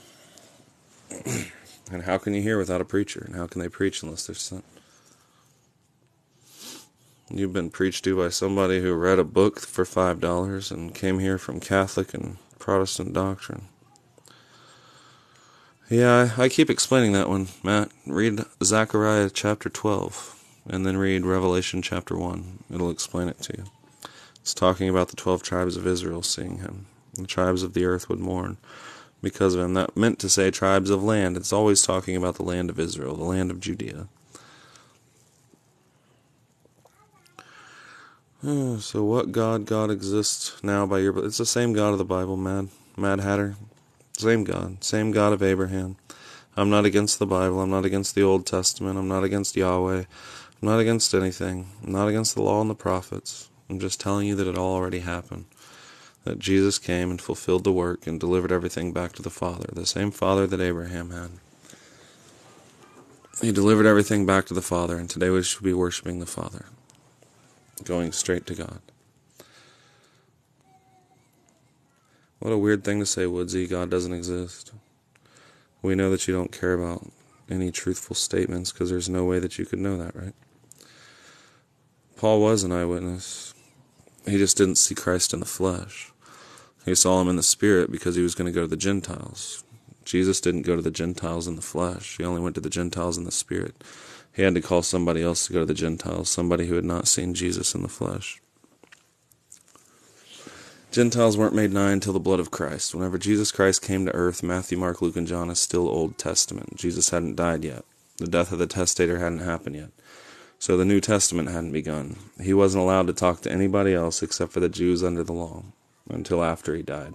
and how can you hear without a preacher? And how can they preach unless they're sent? You've been preached to by somebody who read a book for $5 and came here from Catholic and Protestant doctrine. Yeah, I, keep explaining that one, Matt. Read Zechariah chapter 12 and then read Revelation chapter 1. It'll explain it to you. It's talking about the 12 tribes of Israel seeing him. The tribes of the earth would mourn because of him. That meant to say tribes of land. It's always talking about the land of Israel, the land of Judea. So what God? God exists now by your. It's the same God of the Bible, Mad Mad Hatter. Same God, same God of Abraham. I'm not against the Bible. I'm not against the Old Testament. I'm not against Yahweh. I'm not against anything. I'm not against the law and the prophets. I'm just telling you that it all already happened. That Jesus came and fulfilled the work and delivered everything back to the Father, the same Father that Abraham had. He delivered everything back to the Father, and today we should be worshiping the Father going straight to God. What a weird thing to say, Woodsy. God doesn't exist. We know that you don't care about any truthful statements because there's no way that you could know that, right? Paul was an eyewitness. He just didn't see Christ in the flesh. He saw him in the spirit because he was going to go to the Gentiles. Jesus didn't go to the Gentiles in the flesh, he only went to the Gentiles in the spirit. He had to call somebody else to go to the Gentiles, somebody who had not seen Jesus in the flesh. Gentiles weren't made nigh until the blood of Christ. Whenever Jesus Christ came to earth, Matthew, Mark, Luke, and John is still Old Testament. Jesus hadn't died yet. The death of the testator hadn't happened yet. So the New Testament hadn't begun. He wasn't allowed to talk to anybody else except for the Jews under the law until after he died.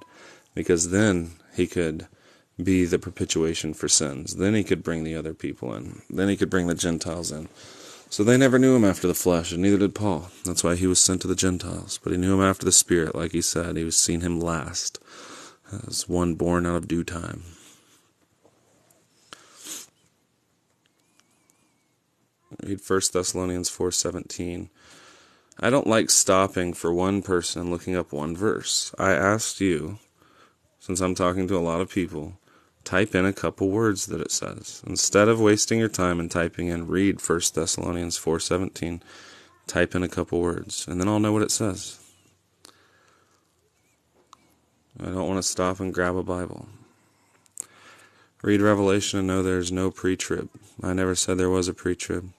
Because then he could be the propitiation for sins. Then he could bring the other people in. Then he could bring the Gentiles in. So they never knew him after the flesh, and neither did Paul. That's why he was sent to the Gentiles. But he knew him after the Spirit, like he said. He was seen him last, as one born out of due time. Read 1 Thessalonians 4.17. I don't like stopping for one person and looking up one verse. I asked you, since I'm talking to a lot of people, type in a couple words that it says. Instead of wasting your time and typing in read 1 Thessalonians 4:17, type in a couple words and then I'll know what it says. I don't want to stop and grab a Bible. Read Revelation and know there's no pre trib. I never said there was a pre trib.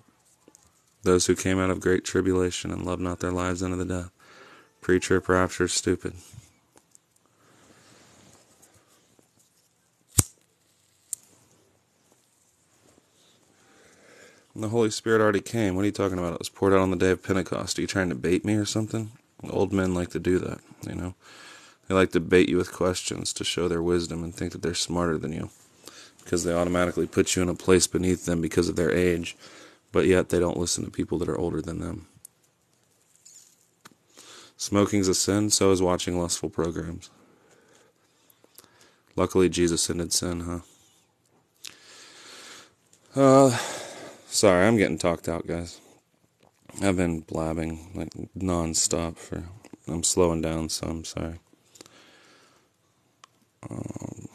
Those who came out of great tribulation and loved not their lives unto the death. Pre trib rapture stupid. The Holy Spirit already came. What are you talking about? It was poured out on the day of Pentecost. Are you trying to bait me or something? Old men like to do that, you know? They like to bait you with questions to show their wisdom and think that they're smarter than you because they automatically put you in a place beneath them because of their age, but yet they don't listen to people that are older than them. Smoking's a sin, so is watching lustful programs. Luckily, Jesus ended sin, huh? Uh, sorry, I'm getting talked out, guys. I've been blabbing like non-stop for. I'm slowing down, so I'm sorry. Um,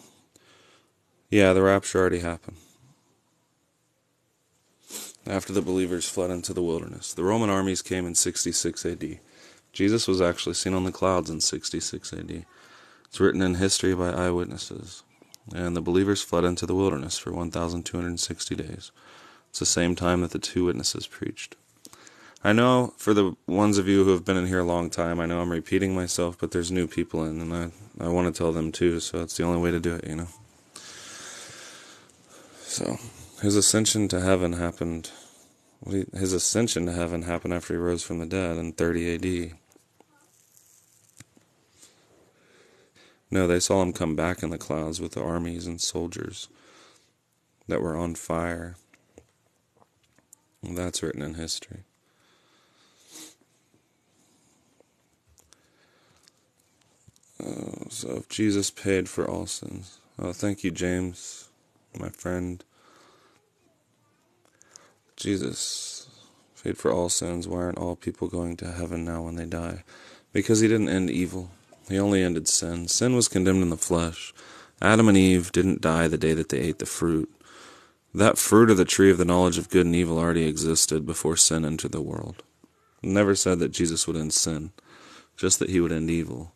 yeah, the rapture already happened. After the believers fled into the wilderness, the Roman armies came in 66 AD. Jesus was actually seen on the clouds in 66 AD. It's written in history by eyewitnesses. And the believers fled into the wilderness for 1,260 days. It's the same time that the two witnesses preached. I know for the ones of you who have been in here a long time, I know I'm repeating myself, but there's new people in, and I, I want to tell them too, so it's the only way to do it, you know. So, his ascension to heaven happened, his ascension to heaven happened after he rose from the dead in 30 AD. No, they saw him come back in the clouds with the armies and soldiers that were on fire. That's written in history. Uh, so if Jesus paid for all sins, oh, thank you, James, my friend. Jesus paid for all sins. Why aren't all people going to heaven now when they die? Because he didn't end evil. He only ended sin. Sin was condemned in the flesh. Adam and Eve didn't die the day that they ate the fruit. That fruit of the tree of the knowledge of good and evil already existed before sin entered the world. It never said that Jesus would end sin, just that he would end evil.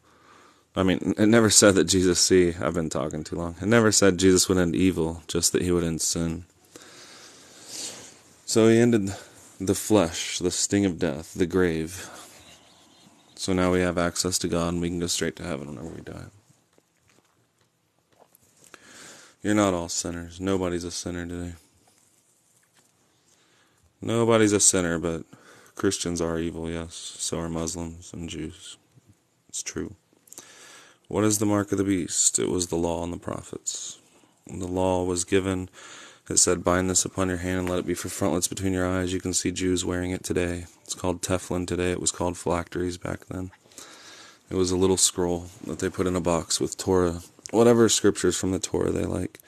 I mean, it never said that Jesus, see, I've been talking too long. It never said Jesus would end evil, just that he would end sin. So he ended the flesh, the sting of death, the grave. So now we have access to God and we can go straight to heaven whenever we die. You're not all sinners. Nobody's a sinner today. Nobody's a sinner, but Christians are evil, yes. So are Muslims and Jews. It's true. What is the mark of the beast? It was the law and the prophets. the law was given. It said, Bind this upon your hand and let it be for frontlets between your eyes. You can see Jews wearing it today. It's called Tefillin today. It was called phylacteries back then. It was a little scroll that they put in a box with Torah, whatever scriptures from the Torah they like.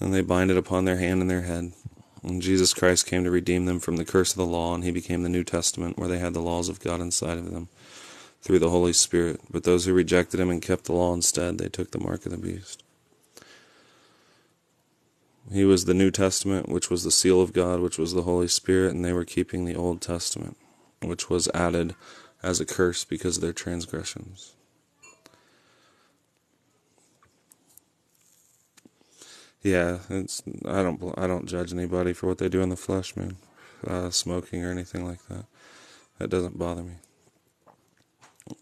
And they bind it upon their hand and their head. And Jesus Christ came to redeem them from the curse of the law, and he became the New Testament where they had the laws of God inside of them through the Holy Spirit. But those who rejected him and kept the law instead, they took the mark of the beast. He was the New Testament, which was the seal of God, which was the Holy Spirit, and they were keeping the Old Testament, which was added as a curse because of their transgressions. Yeah, it's I don't I don't judge anybody for what they do in the flesh, man. Uh, smoking or anything like that. That doesn't bother me.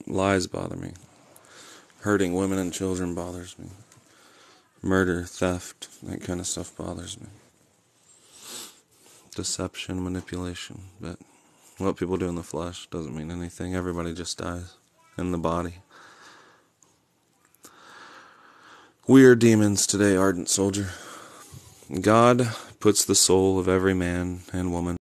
Lies bother me. Hurting women and children bothers me. Murder, theft, that kind of stuff bothers me. Deception, manipulation. But what people do in the flesh doesn't mean anything. Everybody just dies in the body. We are demons today, ardent soldier. God puts the soul of every man and woman